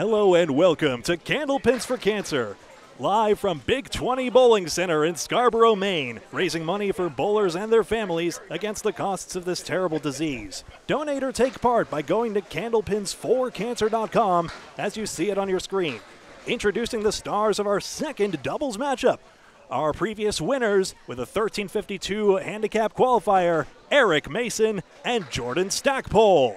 Hello and welcome to Candlepins for Cancer. Live from Big 20 Bowling Center in Scarborough, Maine, raising money for bowlers and their families against the costs of this terrible disease. Donate or take part by going to candlepins4cancer.com as you see it on your screen. Introducing the stars of our second doubles matchup. Our previous winners with a 1352 handicap qualifier, Eric Mason and Jordan Stackpole.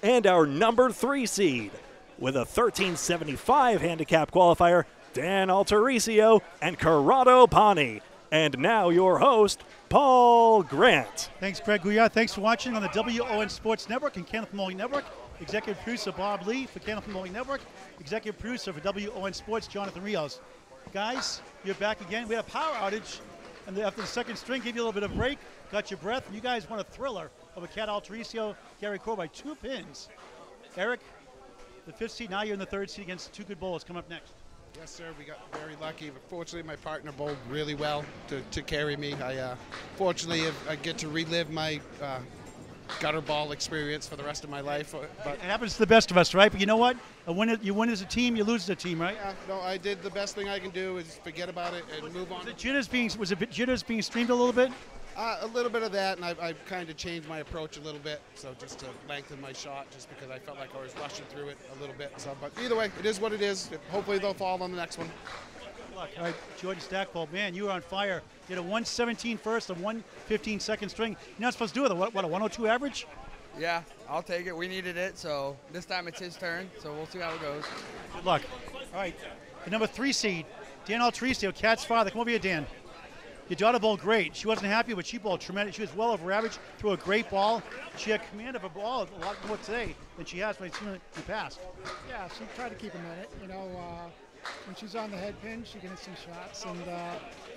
And our number three seed with a 1375 handicap qualifier, Dan Alterisio and Corrado Pani. And now your host, Paul Grant. Thanks, Greg Gouillart. Thanks for watching on the WON Sports Network and Candlepin Bowling Network. Executive producer Bob Lee for Candlepin Bowling Network. Executive producer for WON Sports, Jonathan Rios. Guys, you're back again. We had a power outage, and after the second string, gave you a little bit of break, got your breath. You guys won a thriller of over Cat Alterisio, Gary by two pins. Eric, the fifth seed. Now you're in the third seed against two good bowlers. Come up next. Yes, sir. We got very lucky. But fortunately, my partner bowled really well to, to carry me. I uh, fortunately I get to relive my uh, gutter ball experience for the rest of my life. uh, But It happens to the best of us, right? But you know what? A win, you win as a team, you lose as a team, right? yeah, no, I did the best thing I can do is forget about it and move on. Was it jitters being was it jitters being streamed a little bit? Uh, a little bit of that, and I, I kind of changed my approach a little bit, so just to lengthen my shot, just because I felt like I was rushing through it a little bit. So, but either way, it is what it is. Hopefully, they'll fall on the next one. All right, Jordan Stackpole, man, you were on fire. You had a 117 first a 115 second string. You're not supposed to do it. What, what a 102 average? Yeah, I'll take it. We needed it, so this time it's his turn. So we'll see how it goes. Good luck. All right, the number three seed, Dan Alterisio, Cat's father. Come over here, Dan. Your daughter bowled great. She wasn't happy, but she bowled tremendous. She was well over average, threw a great ball. She had command of a ball a lot more today than she has when she's in the past. Yeah, she tried to keep him in it. You know, uh, when she's on the head pin, she can hit some shots, and uh,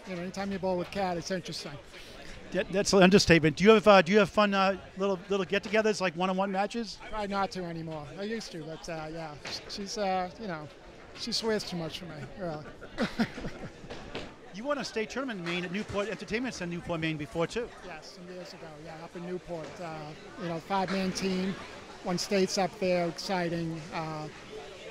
you know, anytime you bowl with Cat, it's interesting. That, that's an understatement. Do you have uh, do you have fun uh, little little get-togethers like one-on-one matches? Try not to anymore. I used to, but uh, yeah, she's uh, you know, she swears too much for me. Really. You won a state tournament in Maine at Newport Entertainment Center, Newport, Maine, before too. yes, some years ago. Yeah, up in Newport. Uh, you know, five-man team, won states up there. Exciting. Uh,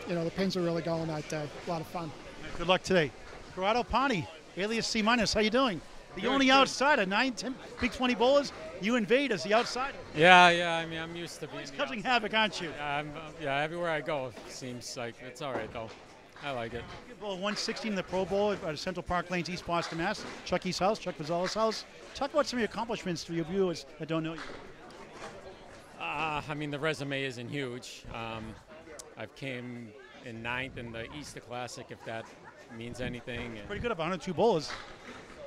you know, the pins were really going that day. A lot of fun. Good luck today. Corrado Pani, alias C minus. How you doing? The Good, only good. outsider, nine, ten, Big 20 bowlers. You invade as the outsider. Yeah, yeah. I mean, I'm used to being. It's the causing outside. havoc, aren't you? Yeah, I'm, uh, yeah, everywhere I go, it seems like it's all right though. I like it. Bowl 116 in the Pro Bowl at Central Park Lanes, East Boston, Mass. Chucky's house, Chuck Vazala's house. Talk about some of your accomplishments for your viewers that don't know you. Uh, I mean, the resume isn't huge. Um, I've came in ninth in the Easter Classic, if that means anything, Pretty good up 102 bowlers.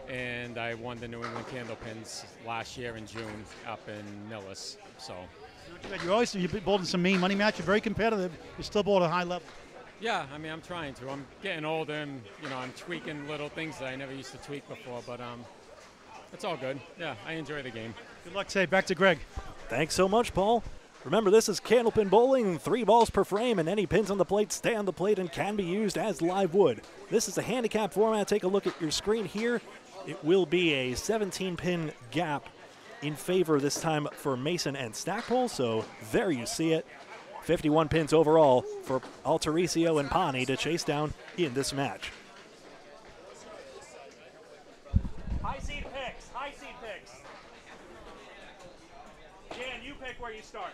and, and I won the New England Candlepins last year in June up in Millis. So, Not too bad. You're always you've bowled in some mean money match. You're very competitive. You're still bowl at a high level. Yeah, I mean, I'm trying to. I'm getting older, and you know, I'm tweaking little things that I never used to tweak before. But um, it's all good. Yeah, I enjoy the game. Good luck today. Back to Greg. Thanks so much, Paul. Remember, this is Candlepin Bowling, three balls per frame, and any pins on the plate stay on the plate and can be used as live wood. This is a handicap format. Take a look at your screen here. It will be a 17 pin gap in favor this time for Mason and Stackpole, so there you see it. 51 pins overall for Alterisio and Pani to chase down in this match. High seed picks. High seed picks. Jan, you pick where you start.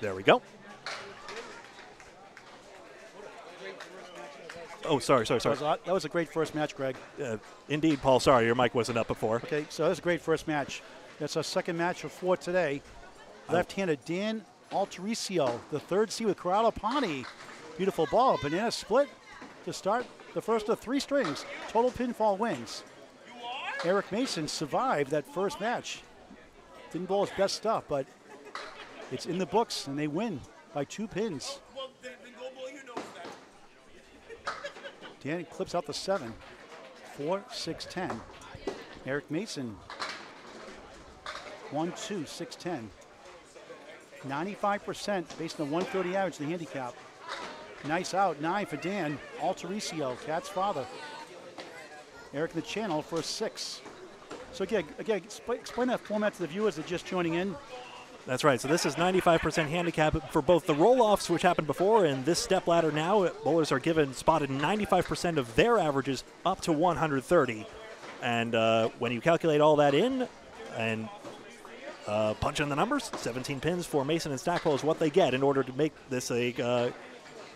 There we go. Oh, sorry, sorry, That sorry. was, a- that was a great first match, Greg. Uh, indeed, Paul, sorry, your mic wasn't up before. Okay, so that was a great first match. That's our second match of four today. Left-handed Dan Alterisio, the third seed with Corrado Pani. Beautiful ball. Banana split to start the first of three strings. Total pinfall wins. Eric Mason survived that first match. Didn't bowl his best stuff, but it's in the books, and they win by two pins. Dan clips out the seven. Four, six, ten. Eric Mason. One, two, six, ten. 95% based on the 130 average, the handicap. Nice out, nine for Dan Alterisio, Cat's father. Eric in the channel for a six. So again, again, explain, explain that format to the viewers that are just joining in. That's right. So this is 95% handicap for both the roll-offs, which happened before, and this step ladder now. Bowlers are given spotted 95% of their averages up to 130. And uh, when you calculate all that in and uh, punch in the numbers, 17 pins for Mason and Stackpole is what they get in order to make this a uh,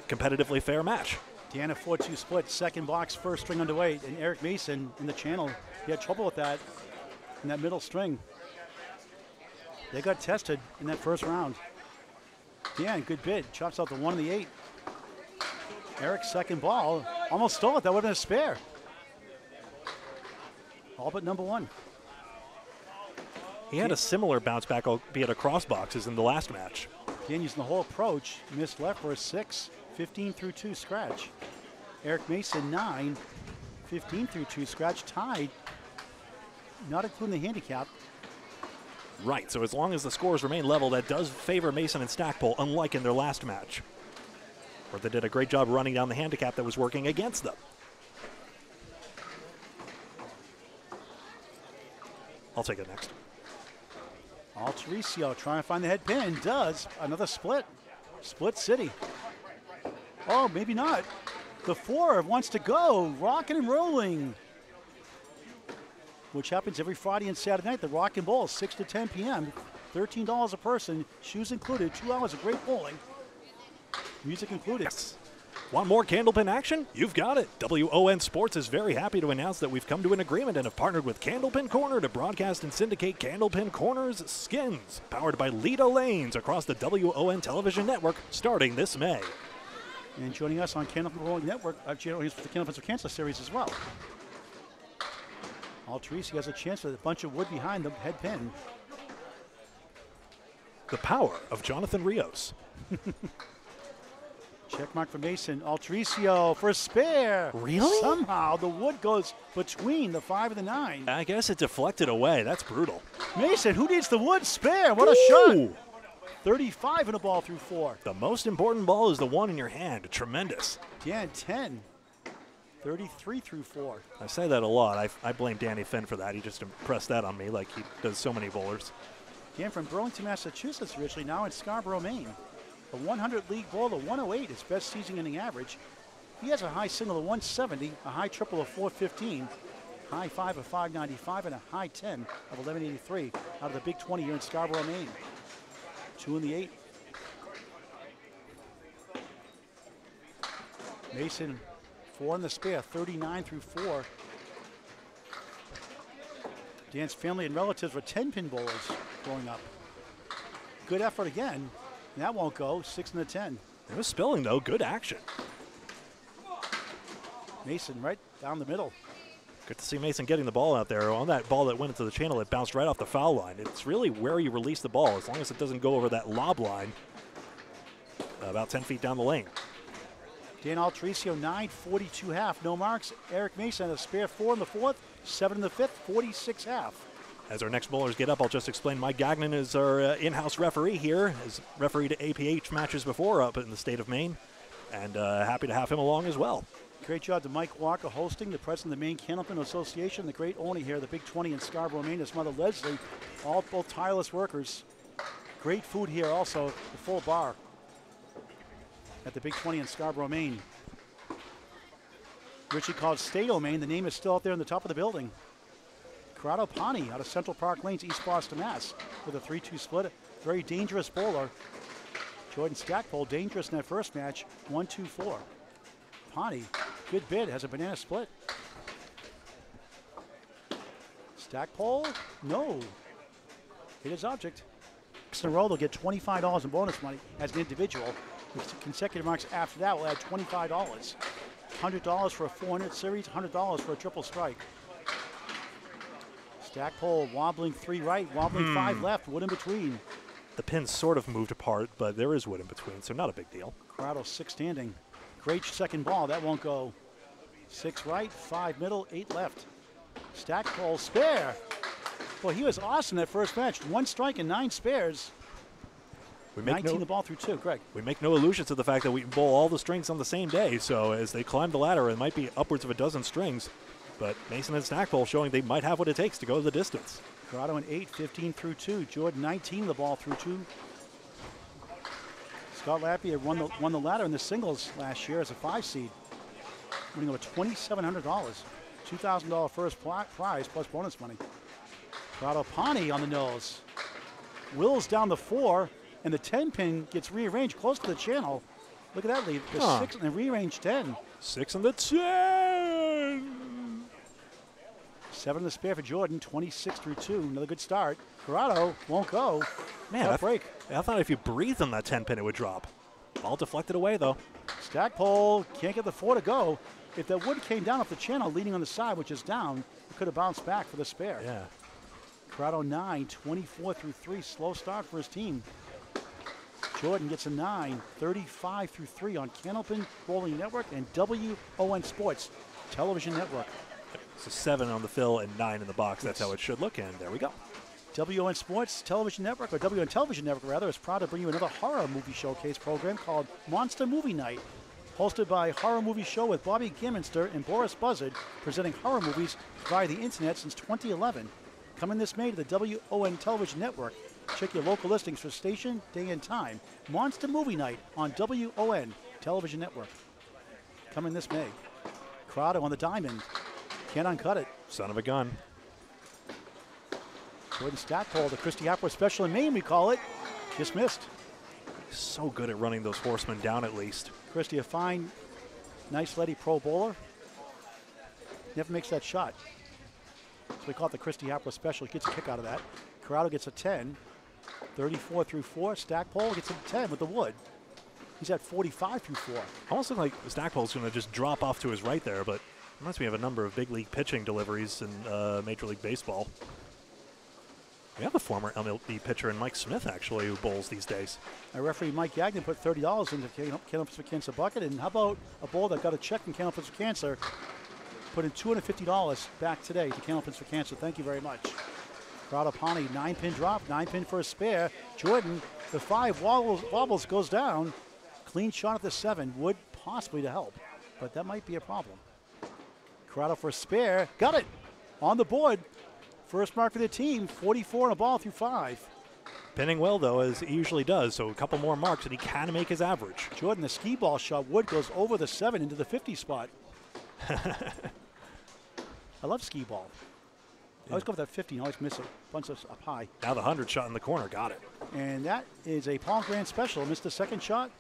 competitively fair match. Deanna 4 2 split, second box, first string underway. And Eric Mason in the channel, he had trouble with that in that middle string. They got tested in that first round. Dan, good bid. Chops out the one and the eight. Eric's second ball almost stole it. That would have been a spare. All but number one. He had a similar bounce back, albeit across boxes, in the last match. Using the whole approach, missed left for a six, 15 through two scratch. Eric Mason, nine, 15 through two scratch, tied, not including the handicap. Right, so as long as the scores remain level, that does favor Mason and Stackpole, unlike in their last match, where they did a great job running down the handicap that was working against them. I'll take it next. Alterisio trying to find the head pin. Does. Another split. Split City. Oh, maybe not. The four wants to go. Rocking and rolling. Which happens every Friday and Saturday night. The Rock and Bowl, 6 to 10 p.m. $13 a person. Shoes included. Two hours of great bowling. Music included. Yes. Want more Candlepin action? You've got it. WON Sports is very happy to announce that we've come to an agreement and have partnered with Candlepin Corner to broadcast and syndicate Candlepin Corner's Skins, powered by Lita Lanes across the WON television network starting this May. And joining us on Candlepin Bowling Network, joining us for the Candlepins of Cancer series as well. Alterici has a chance with a bunch of wood behind the head pin. The power of Jonathan Rios. Check mark for Mason. Alterisio for a spare. Really? Somehow the wood goes between the five and the nine. I guess it deflected away. That's brutal. Mason, who needs the wood spare? What a Ooh. shot. 35 in a ball through four. The most important ball is the one in your hand. Tremendous. Dan, 10. 33 through four. I say that a lot. I, I blame Danny Finn for that. He just impressed that on me like he does so many bowlers. Dan from Burlington, Massachusetts originally, now in Scarborough, Maine. A 100 league bowler, 108 is best season inning average. He has a high single of 170, a high triple of 415, high five of 595, and a high 10 of 1183 out of the Big 20 here in Scarborough, Maine. Two in the eight. Mason, four in the spare, 39 through four. Dan's family and relatives were 10 pin bowlers growing up. Good effort again. That won't go. Six in the 10. It was spilling, though. Good action. Mason right down the middle. Good to see Mason getting the ball out there. On that ball that went into the channel, it bounced right off the foul line. It's really where you release the ball, as long as it doesn't go over that lob line uh, about 10 feet down the lane. Dan Alterisio, 9, 42 half, no marks. Eric Mason, a spare four in the fourth, seven in the fifth, 46 half. As our next bowlers get up, I'll just explain Mike Gagnon is our uh, in-house referee here. Has refereed APH matches before up in the state of Maine, and uh, happy to have him along as well. Great job to Mike Walker hosting, the president of the Maine Candlepin Association, the great owner here, the Big 20 in Scarborough, Maine, his mother Leslie, all both tireless workers. Great food here also, the full bar at the Big 20 in Scarborough, Maine. Richie called Stato, Maine. The name is still out there on the top of the building. Corrado Pani out of Central Park Lanes, East Boston, Mass. With a 3-2 split. Very dangerous bowler. Jordan Stackpole, dangerous in that first match. 1-2-4. Pani, good bid, has a banana split. Stackpole, no. Hit his object. In a row, they'll get $25 in bonus money as an individual. Consecutive marks after that, will add $25. $100 for a 400 series, $100 for a triple strike. Stackpole wobbling three right, wobbling hmm. five left, wood in between. The pins sort of moved apart, but there is wood in between, so not a big deal. Corrado six standing. Great second ball, that won't go. Six right, five middle, eight left. Stackpole spare. Well, he was awesome that first match. One strike and nine spares. We make 19 no, the ball through two. Greg. we make no illusion to the fact that we bowl all the strings on the same day. So as they climb the ladder, it might be upwards of a dozen strings, but Mason and Stackpole showing they might have what it takes to go the distance. Corrado in 8, 15 through 2. Jordan 19, the ball through 2. Scott Lapierre won the, won the ladder in the singles last year as a five seed, winning over $2,700. $2,000 first prize plus bonus money. Corrado Pani on the nose. Wills down the four, and the 10 pin gets rearranged close to the channel. Look at that lead. The Huh. six and the rearranged 10. Six and the ten. Seven the spare for Jordan, 26 through two. Another good start. Corrado won't go. Man, Tough I, break. I thought if you breathed on that 10 pin, it would drop. Ball deflected away, though. Stackpole can't get the four to go. If that wood came down off the channel leading on the side, which is down, it could have bounced back for the spare. Yeah. Corrado 9, 24 through 3. Slow start for his team. Jordan gets a 9, 35 through 3 on Candlepin Bowling Network and WON Sports Television Network. So seven on the fill and nine in the box. That's how it should look, and there we go. WN Sports Television Network, or WN Television Network rather, is proud to bring you another horror movie showcase program called Monster Movie Night. Hosted by Horror Movie Show with Bobby Gimminster and Boris Buzzard, presenting horror movies via the internet since 2011. Coming this May to the WON Television Network. Check your local listings for station, day, and time. Monster Movie Night on WON Television Network. Coming this May. Corrado on the diamond. Can't uncut it. Son of a gun. Jordan Stackpole, the Christy Hopper special in Maine, we call it. Just missed. So good at running those horsemen down at least. Christy, a fine, nice lady pro bowler. Never makes that shot. So we call it the Christy Hopper special. Gets a kick out of that. Corrado gets a 10. 34 through 4. Stackpole gets a 10 with the wood. He's at 45 through 4. Almost like Stackpole's going to just drop off to his right there, but reminds me of a number of big league pitching deliveries in uh, Major League Baseball. We have a former MLB pitcher in Mike Smith, actually, who bowls these days. Our referee Mike Gagnon put $30 into Can- Candlepins for Cancer bucket. And how about a bowl that got a check from Candlepins for Cancer? Put in $250 back today to Candlepins for Cancer. Thank you very much. Pani, nine pin drop, nine pin for a spare. Jordan, the five wobbles, wobbles goes down. Clean shot at the seven, would possibly to help, but that might be a problem. Corrado for a spare, got it on the board. First mark for the team, 44 and a ball through five. Pinning well, though, as he usually does, so a couple more marks, and he can make his average. Jordan, the skee ball shot, Wood goes over the seven into the 50 spot. I love skee ball. I always go for that 50 and always miss it. Bunch of up high. Now the 100 shot in the corner, got it. And that is a Paul Grant special. Missed the second shot,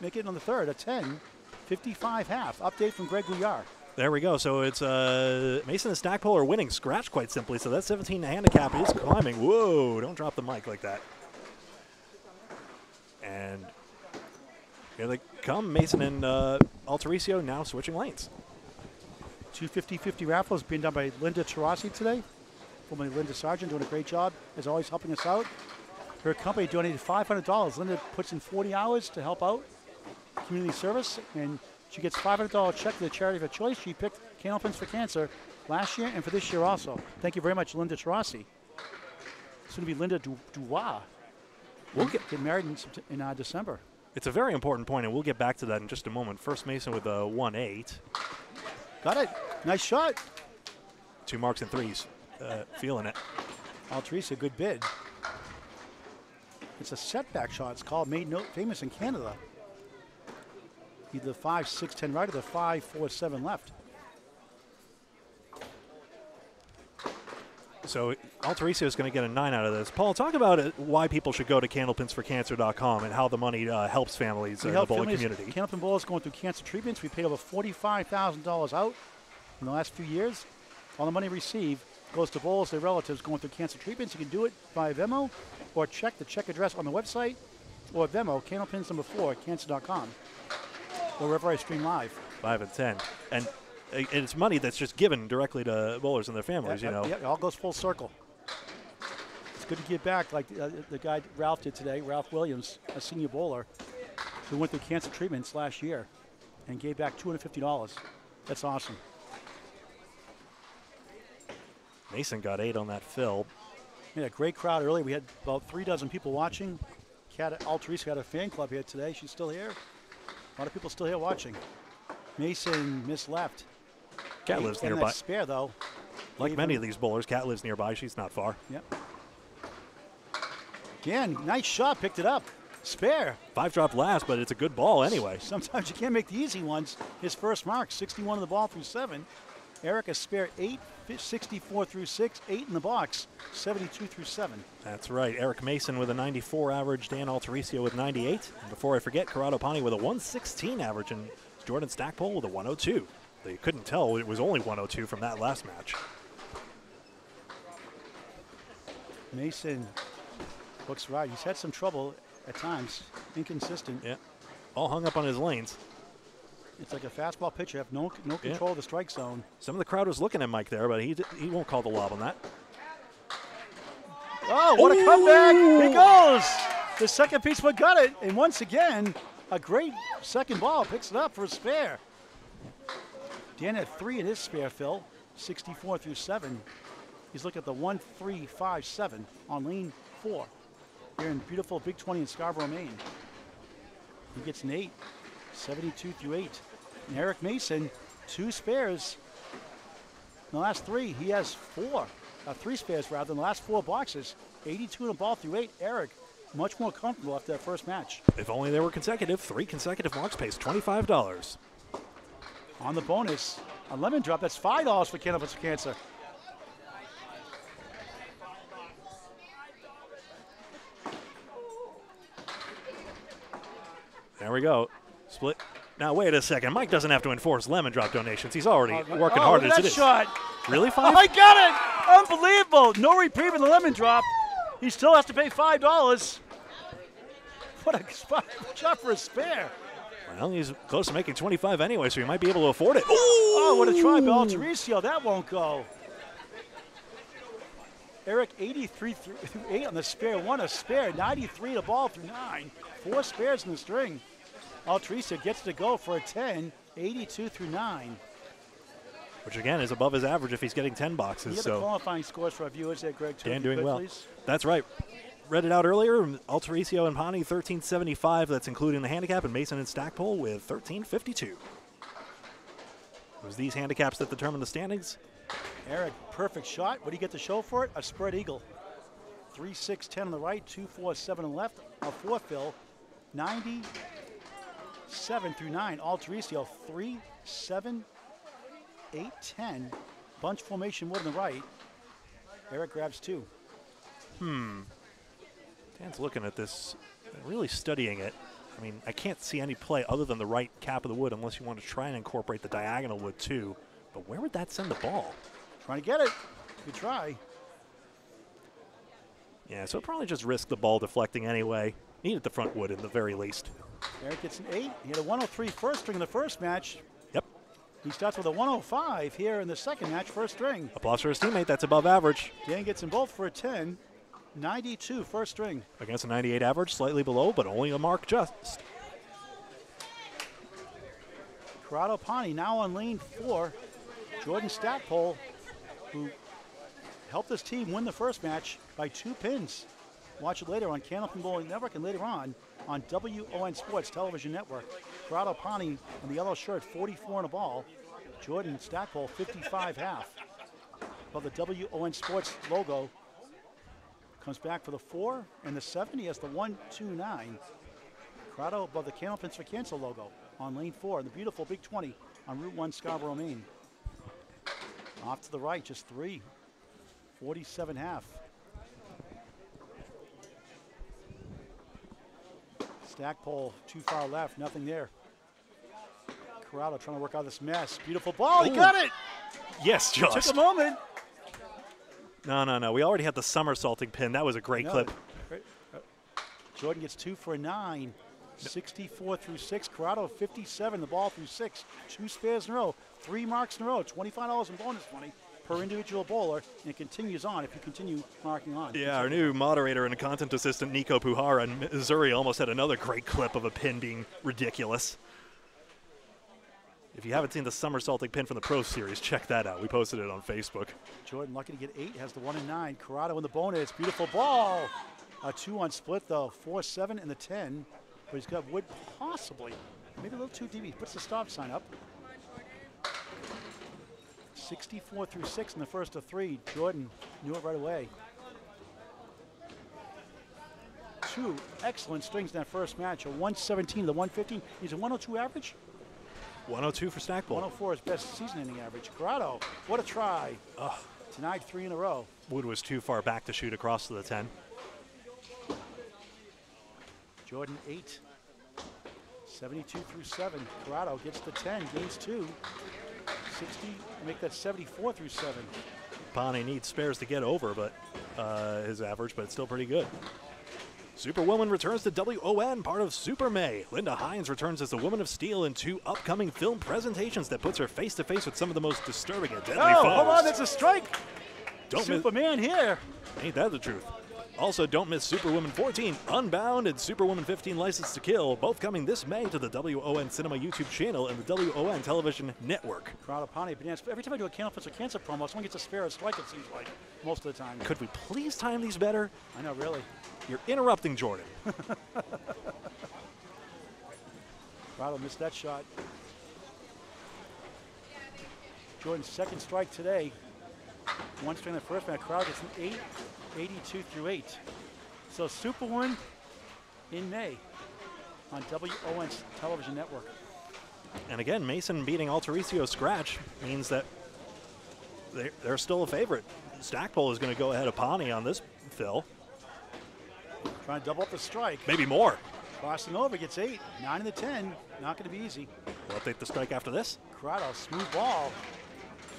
make it on the third, a 10, 55 half. Update from Greg Gouillart. There we go. So it's uh, Mason and Stackpole are winning scratch quite simply. So that 17 handicap is climbing. Whoa! Don't drop the mic like that. And here they come. Mason and uh, Alterisio now switching lanes. 250-50 raffle is being done by Linda Tarasi today. Formerly Linda Sargent doing a great job, as always, helping us out. Her company donated $500. Linda puts in 40 hours to help out community service, and she gets $500 check to the charity of her choice. She picked Candlepins for Cancer last year and for this year also. Thank you very much, Linda Tarasi. It's going to be Linda Du- Dubois. We'll get. Get married in, in uh, December. It's a very important point, and we'll get back to that in just a moment. First, Mason with a 1-8. Got it. Nice shot. Two marks and threes. Uh, feeling it. Altrisa, good bid. It's a setback shot. It's called made no, famous in Canada. Either the 5 6 10 right or the 5 4 7 left. So Alterisio is going to get a nine out of this. Paul, talk about it, why people should go to candlepinsforcancer.com and how the money uh, helps families We in the help bowling community. Candlepin Bowlers going through cancer treatments. We paid over $45,000 out in the last few years. All the money received goes to bowlers, their relatives going through cancer treatments. You can do it via Venmo or check the check address on the website or Venmo, candlepins number 4 cancer.com wherever I stream live. Five and ten, and uh, it's money that's just given directly to bowlers and their families. Yeah, you know, yeah, it all goes full circle. It's good to give back, like uh, the guy Ralph did today, Ralph Williams, a senior bowler, who went through cancer treatments last year and gave back $250. That's awesome. Mason got eight on that fill. We had a great crowd earlier. We had about three dozen people watching. Cat Alterice got a fan club here today. She's still here. A lot of people still here watching. Mason missed left. Cat Eight lives nearby. Spare though. Like gave many him- of these bowlers, Cat lives nearby. She's not far. Yep. Again, nice shot, picked it up. Spare. Five drop last, but it's a good ball anyway. Sometimes you can't make the easy ones. His first mark, 61 on the ball through seven. Eric a spare eight, 64 through six, eight in the box, 72 through seven. That's right. Eric Mason with a 94 average, Dan Alterisio with 98. And before I forget, Corrado Pani with a 116 average, and Jordan Stackpole with a 102. They couldn't tell it was only 102 from that last match. Mason looks right. He's had some trouble at times, inconsistent. Yeah. All hung up on his lanes. It's like a fastball pitcher, have no no Yeah. control of the strike zone. Some of the crowd was looking at Mike there, but he, he won't call the lob on that. Oh, what a comeback! He goes. The second piece but got it, and once again, a great second ball picks it up for a spare. Dan had three in his spare, fill, 64 through seven. He's looking at the one, three, five, seven on lane four here in beautiful Big 20 in Scarborough, Maine. He gets an eight, 72 through eight. And Eric Mason, two spares. In the last three, he has four, uh, three spares rather than the last four boxes. 82 in a ball through eight. Eric, much more comfortable after that first match. If only they were consecutive, three consecutive marks pays $25. On the bonus, a lemon drop, that's $5 for Cannabis Cancer. There we go. Split. Now, wait a second. Mike doesn't have to enforce lemon drop donations. He's already oh, working oh, hard as it is. shot. Really, Oh, five? I got it! Unbelievable! No reprieve in the lemon drop. He still has to pay five dollars. What a spot shot for a spare! Well, he's close to making 25 anyway, so he might be able to afford it. Oh, what a try by Alterisio. That won't go. Eric 83 through through eight on the spare. One a spare. 93 to ball through nine. Four spares in the string. Alterisio gets to go for a 10. 82 through nine. Which again is above his average if he's getting 10 You boxes. have the So qualifying scores for our viewers there, Greg. Dan doing well. please. That's right. Read it out earlier. Alterisio and Pani 1375. That's including the handicap, and Mason and Stackpole with 1352. It was these handicaps that determine the standings. Eric, perfect shot. What do you get to show for it? A spread eagle. 3 6 10 on the right, 2 4 7 on the left. A four fill. 97 through 9. Alterisio 3 7 8 10. Bunch formation wood on the right. Eric grabs two. Hmm. Dan's looking at this, really studying it. I mean, I can't see any play other than the right cap of the wood unless you want to try and incorporate the diagonal wood too. But where would that send the ball? Trying to get it. Good try. Yeah, so probably just risk the ball deflecting anyway. Needed the front wood in the very least. Eric gets an 8. He had a 103 first string in the first match. Yep. He starts with a 105 here in the second match, first string. Applause for his teammate. That's above average. Dan gets them both for a 10. 92 first string. Against a 98 average, slightly below, but only a mark just. Corrado Pani now on lane four. Jordan Stackpole, who helped his team win the first match by two pins. Watch it later on Candlepin Bowling Network and later on on WON Sports Television Network. Corrado Pani on the yellow shirt, 44 in a ball. Jordan Stackpole, 55 half. Above the WON Sports logo. Comes back for the four and the seven. He has the one, two, nine. Corrado above the Candlepins for Cancer logo on lane four, And the beautiful Big 20 on Route 1 Scarborough, Maine. Off to the right, just three. 47 half. Stackpole too far left, nothing there. Corrado trying to work out this mess. Beautiful ball, he got it! Yes, Took just. a moment. No, no, no. We already had the somersaulting pin. That was a great clip. Jordan gets two for a nine. 64 through six. Corrado 57, the ball through six. Two spares in a row. Three marks in a row. $25 in bonus money per individual bowler. And it continues on if you continue marking on. Yeah, our new moderator and content assistant, Nico Puhara in Missouri, almost had another great clip of a pin being ridiculous. If you haven't seen the somersaulting pin from the Pro Series, check that out. We posted it on Facebook. Jordan lucky to get eight, has the one and nine. Corrado in the bonus. Beautiful ball. A two on split though. Four, seven, and the 10. But he's got wood possibly. Maybe a little too deep. He puts the stop sign up. 64 through six in the first of three. Jordan knew it right away. two excellent strings in that first match. A 117 to the 115. He's a 102 average. 102 for Stackpole. 104 is best season ending average. Corrado, what a try. Ugh. Tonight, three in a row. Wood was too far back to shoot across to the 10. Jordan, eight. 72 through seven. Corrado gets the 10, gains two. 60, make that 74 through seven. Pani needs spares to get over, but uh, his average, but it's still pretty good. Superwoman returns to WON, part of Super May. Linda Hines returns as the Woman of Steel in two upcoming film presentations that puts her face to face with some of the most disturbing and deadly Oh, foes. hold on, it's a strike. Don't Superman here. ain't that the truth? Also, don't miss Superwoman 14, Unbound, and Superwoman 15, License to Kill, both coming this May to the WON Cinema YouTube channel and the WON Television Network. Corrado Pani, bananas. Every time I do a Candle for Cancer promo, someone gets a spare strike, it seems like, most of the time. Could we please time these better? I know, really. You're interrupting Jordan. Corrado missed that shot. Jordan's second strike today. One string in the first match. Crowd gets an 8, 82 through 8. So Superwoman in May on WON's television network. And again, Mason beating Alterisio Scratch means that they, they're still a favorite. Stackpole is going to go ahead of Pani on this fill. Trying to double up the strike. Maybe more. Crossing over gets 8. 9 in the 10. Not going to be easy. We'll update the strike after this. Corrado, smooth ball.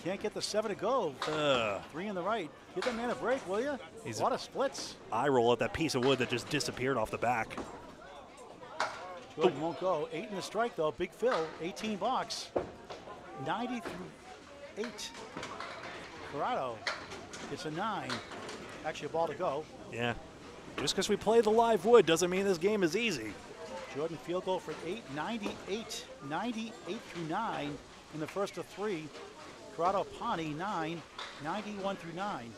Can't get the 7 to go. Uh, Three in the right. Give that man a break, will you? He's- a lot of splits. eye roll at that piece of wood that just disappeared off the back. Jordan won't go. Eight in the strike, though. Big fill, 18 box. 90 through 8. Corrado, it's a 9. Actually, a ball to go. Yeah. Just because we play the live wood doesn't mean this game is easy. Jordan field goal for 8. 98, 98 through 9 in the first of three. Corrado Pani, 9. 91 through 9.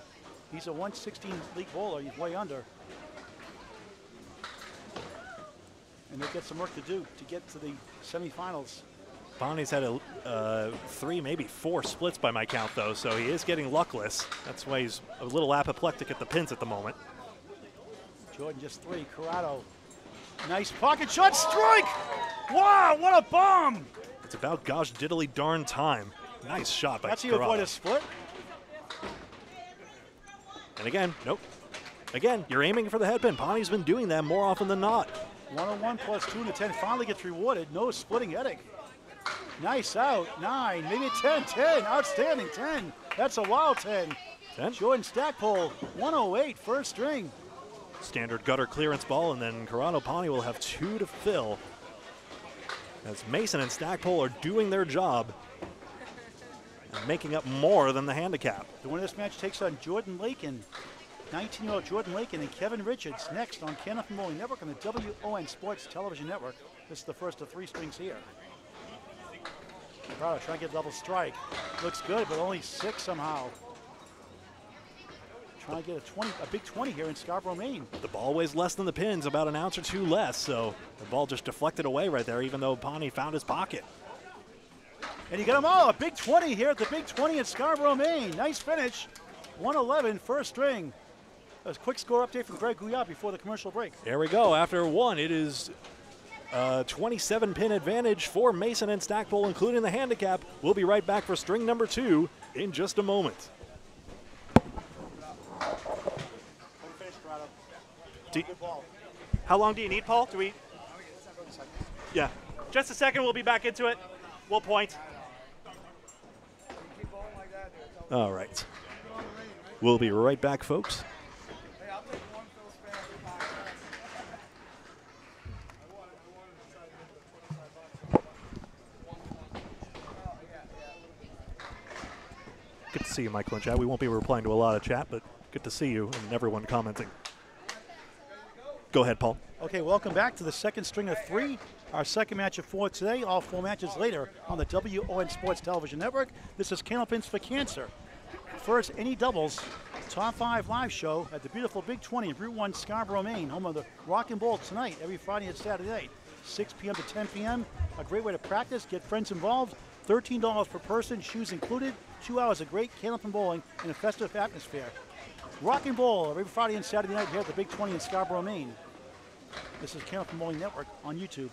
He's a 116 league bowler. He's way under. And they've got some work to do to get to the semifinals. Pani's had a uh, three, maybe four splits by my count, though, so he is getting luckless. That's why he's a little apoplectic at the pins at the moment. Jordan just three. Corrado. Nice pocket shot. Strike! Wow, what a bomb! It's about gosh diddly darn time. Nice shot by That's how you avoid a split. And again, nope. Again, you're aiming for the headpin. Pani's been doing that more often than not. 101 plus 2 and a 10 finally gets rewarded. No splitting headache. Nice out. 9, maybe a 10. 10. Outstanding. 10. That's a wild 10. 10. Jordan Stackpole, 108, first string. Standard gutter clearance ball, and then Corrado Pani will have two to fill. As Mason and Stackpole are doing their job making up more than the handicap. The winner of this match takes on Jordan Lakin. 19 year old Jordan Lakin and Kevin Richards next on Kenneth and Molly Network on the WON Sports Television Network. This is the first of three strings here. Corrado trying to get a double strike. Looks good, but only six somehow. Trying to get a 20, a big 20 here in Scarborough, Maine. The ball weighs less than the pins, about an ounce or two less, so the ball just deflected away right there, even though Pani found his pocket. And you got them all. A big 20 here at the big 20 in Scarborough, Maine. Nice finish. 111, first string. A quick score update from Greg Gouillart before the commercial break. There we go. After one, it is a 27 pin advantage for Mason and Stackpole, including the handicap. We'll be right back for string number two in just a moment. Do- How long do you need, Paul? Do we? yeah. Just a second. We'll be back into it. We'll point. All right. We'll be right back, folks. Good to see you, Michael and Chad. We won't be replying to a lot of chat, but good to see you and everyone commenting. Go ahead, Paul. Okay, welcome back to the second string of three. Our second match of four today, all four matches later on the WON Sports Television Network. This is Candlepins for Cancer. First, any doubles, top five live show at the beautiful Big 20 in Route 1 Scarborough, Maine, home of the Rock and Bowl tonight, every Friday and Saturday night, 6 p.m. to 10 p.m. A great way to practice, get friends involved. $13 per person, shoes included. Two hours of great Candlepin bowling in a festive atmosphere. Rock and Bowl every Friday and Saturday night here at the Big 20 in Scarborough, Maine. This is Candlepin Bowling Network on YouTube.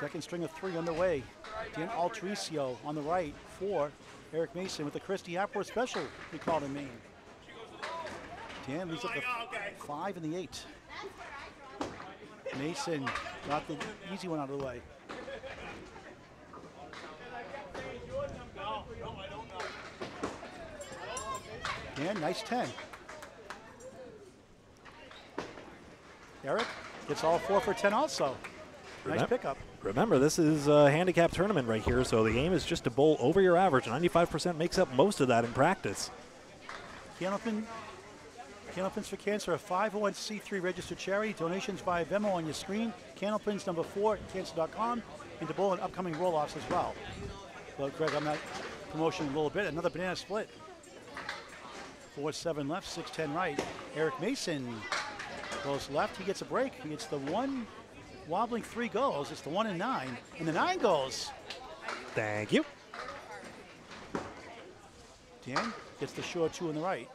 Second string of three underway. Dan Alterisio on the right for Eric Mason with the Christy Hopper special we called in Maine. Dan leads up the five and the eight. Mason got the easy one out of the way. Dan, nice 10. Eric gets all four for 10 also. Nice pickup. Remember, this is a handicap tournament right here, so the aim is just to bowl over your average. 95% makes up most of that in practice. Candlepin, Candlepins for Cancer, a 501c3 registered charity. Donations via Venmo on your screen. Candlepins number four at cancer.com. And to bowl in upcoming roll-offs as well. Well, Greg, I'm not promotion a little bit. Another banana split. 4-7 left, 6-10 right. Eric Mason goes left. He gets a break. He gets the one wobbling three goals. It's the one and nine. And the nine goals. Thank you. Dan gets the short two on the right.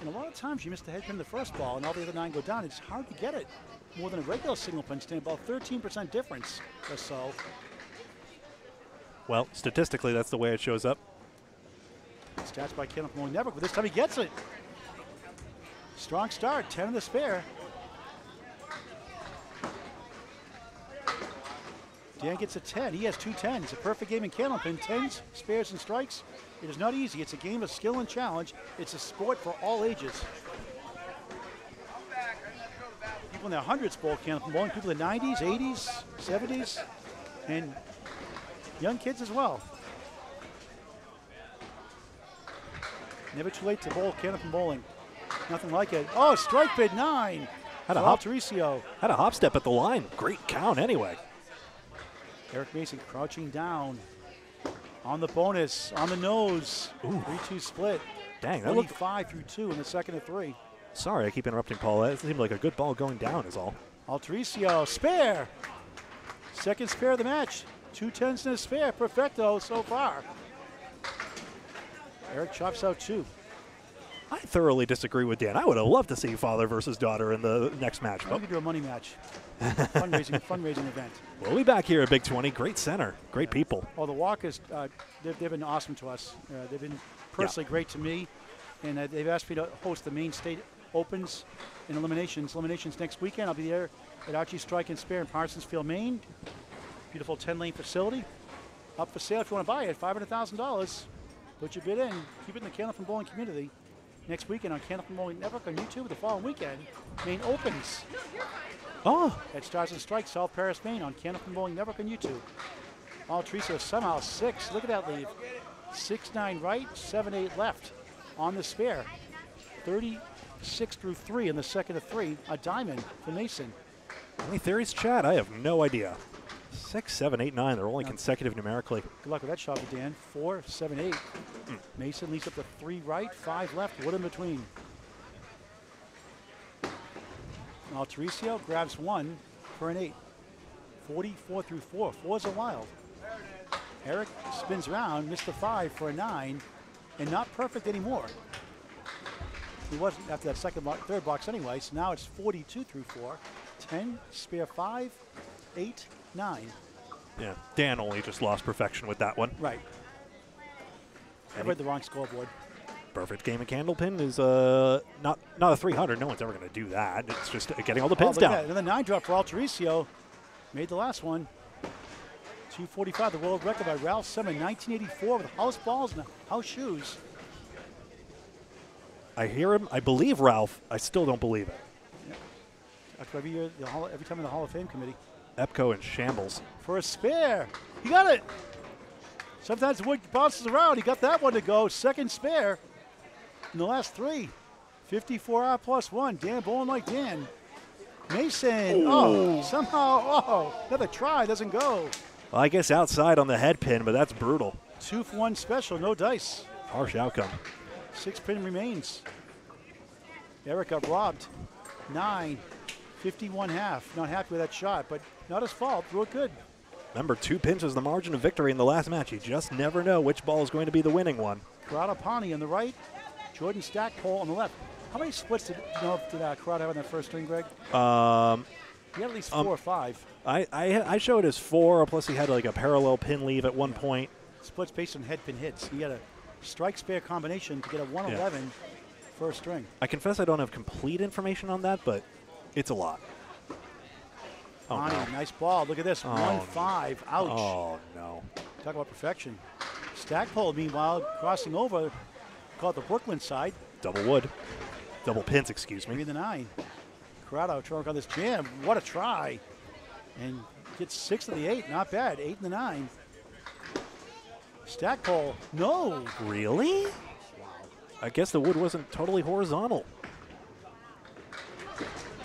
And a lot of times you miss the head pin the first ball and all the other nine go down. It's hard to get it. More than a regular single pin stand, about 13% difference or so. Well, statistically, that's the way it shows up. Stats by Kenneth Moore Network, but this time he gets it. Strong start, 10 in the spare. Dan gets a 10. He has two 10s. A perfect game in Candlepin. 10s, spares, and strikes. It is not easy. It's a game of skill and challenge. It's a sport for all ages. People in their hundreds bowl Candlepin bowling. People in the 90s, 80s, 70s, and young kids as well. Never too late to bowl Candlepin bowling. Nothing like it. Oh, strike bid nine. Had a hop-. Had a hop step at the line. Great count, anyway. Eric Mason crouching down on the bonus, on the nose. 3 2 split. Dang, that looked. 5 through 2 in the second of three. Sorry, I keep interrupting Paul. That seemed like a good ball going down, is all. Alterisio, spare. Second spare of the match. Two tens and a spare. Perfecto so far. Eric chops out two. I thoroughly disagree with Dan. I would have loved to see father versus daughter in the next match, We could do a money match. fundraising, fundraising event. we'll be back here at Big 20. Great center, great people. Well, the Walkers, uh, they've, they've been awesome to us. Uh, they've been personally great to me, and uh, they've asked me to host the Maine state opens and eliminations. Eliminations next weekend. I'll be there at Archie Strike and Spare in Parsonsfield, Maine. Beautiful 10-lane facility. Up for sale if you want to buy it. $500,000. Put your bid in. Keep it in the Candlepin Bowling community. Next weekend on Candlepin Bowling Network on YouTube. The following weekend, Maine opens Oh, at Stars and Strikes, South Paris, Maine, on Candlepin Bowling Network on YouTube. All Teresa somehow six. Look at that lead. Six nine right, seven eight left on the spare. Thirty-six through three in the second of three. A diamond for Mason. any theories, Chad? I have no idea. Six, seven, eight, nine. They're only consecutive numerically. Good luck with that shot Dan. Four, seven, eight. Hmm. Mason leads up to three right, five left. What in between? Alterisio grabs one for an eight. 44 through four. Four's a wild. Eric spins around, missed the five for a nine, and not perfect anymore. He wasn't after that second box, third box anyway, so now it's 42 through four. 10, spare five, eight, nine. Yeah, Dan only just lost perfection with that one. Right. I read the wrong scoreboard. Perfect game of Candlepin is uh not not a 300. No one's ever going to do that. It's just uh, getting all the Oh, pins that. down. Another nine drop for Alterisio. Made the last one. 245, the world record by Ralph Simmons, 1984 with house balls and house shoes. I hear him. I believe Ralph. I still don't believe it. After every year, the Hall, every time in the Hall of Fame committee. Epco in shambles. For a spare. He got it. Sometimes the wood bounces around. He got that one to go. Second spare in the last three. 54R plus one. Dan bowling like Dan. Mason. Oh, somehow. Oh, another try. Doesn't go. Well, I guess outside on the head pin, but that's brutal. Two for one special. No dice. Harsh outcome. Six pin remains. Eric got robbed. Nine. 51 half. Not happy with that shot, but not his fault. Threw it good. Remember, two pins was the margin of victory in the last match. You just never know which ball is going to be the winning one. Corrado Pani on the right. Jordan Stackpole on the left. How many splits did, you know, did uh, Corrado have on that first string, Greg? Um, He had at least four Um, or five I, I I showed as four. Plus, he had like a parallel pin leave at one point. splits based on head pin hits. He had a strike spare combination to get a 111 first string. I confess I don't have complete information on that, but it's a lot. Oh no! nice ball. Look at this. Oh, One five. Ouch. Oh no! Talk about perfection. Stackpole, meanwhile, crossing over, called the Brooklyn side, Double wood, double pins. Excuse me. in the nine. Corrado trying to work on this jam. What a try. And gets six of the eight. Not bad. Eight in the nine. Stackpole, no. Really? I guess the wood wasn't totally horizontal.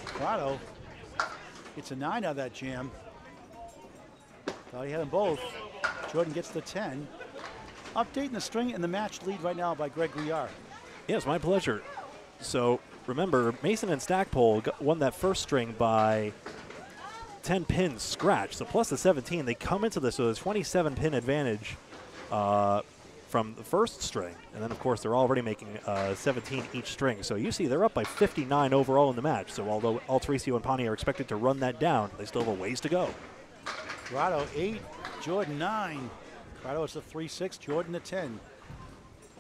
Corrado gets a nine out of that jam. Thought he had them both. Jordan gets the 10. Updating the string and the match lead right now by Greg Gouillart. Yes, my pleasure. So remember, Mason and Stackpole won that first string by 10 pins scratch. So plus the 17, they come into this with a 27 pin advantage uh, from the first string. And then, of course, they're already making uh, 17 each string. So you see they're up by 59 overall in the match. So although Alterisio and Pani are expected to run that down, they still have a ways to go. Corrado eight, Jordan nine. Corrado is the three six, Jordan the ten.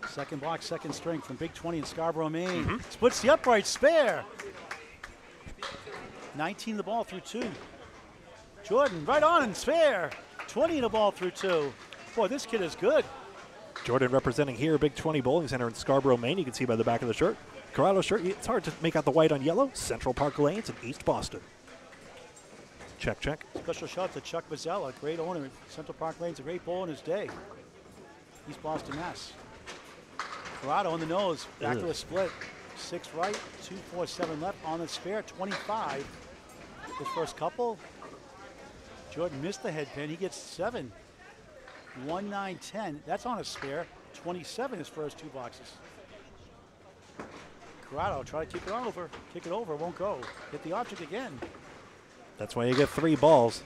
Second block, second string from Big 20 in Scarborough, Maine. Splits the upright spare. 19 the ball through two. Jordan right on and spare. 20 the ball through two. Boy, this kid is good. Jordan representing here, Big 20 Bowling Center in Scarborough, Maine. You can see by the back of the shirt. Corrado shirt, it's hard to make out the white on yellow. Central Park Lanes in East Boston. Check, check. Special shout out to Chuck Mazzella, great owner Central Park Lane's a great bowl in his day. East Boston, Mass. Corrado on the nose, back to Ugh. a split. Six right, two, four, seven left on the spare, 25. His first couple. Jordan missed the head pin. He gets seven. One, nine, 10. That's on a spare. 27 his first two boxes. Corrado try to kick it over. Kick it over, won't go. Hit the object again. That's why you get three balls.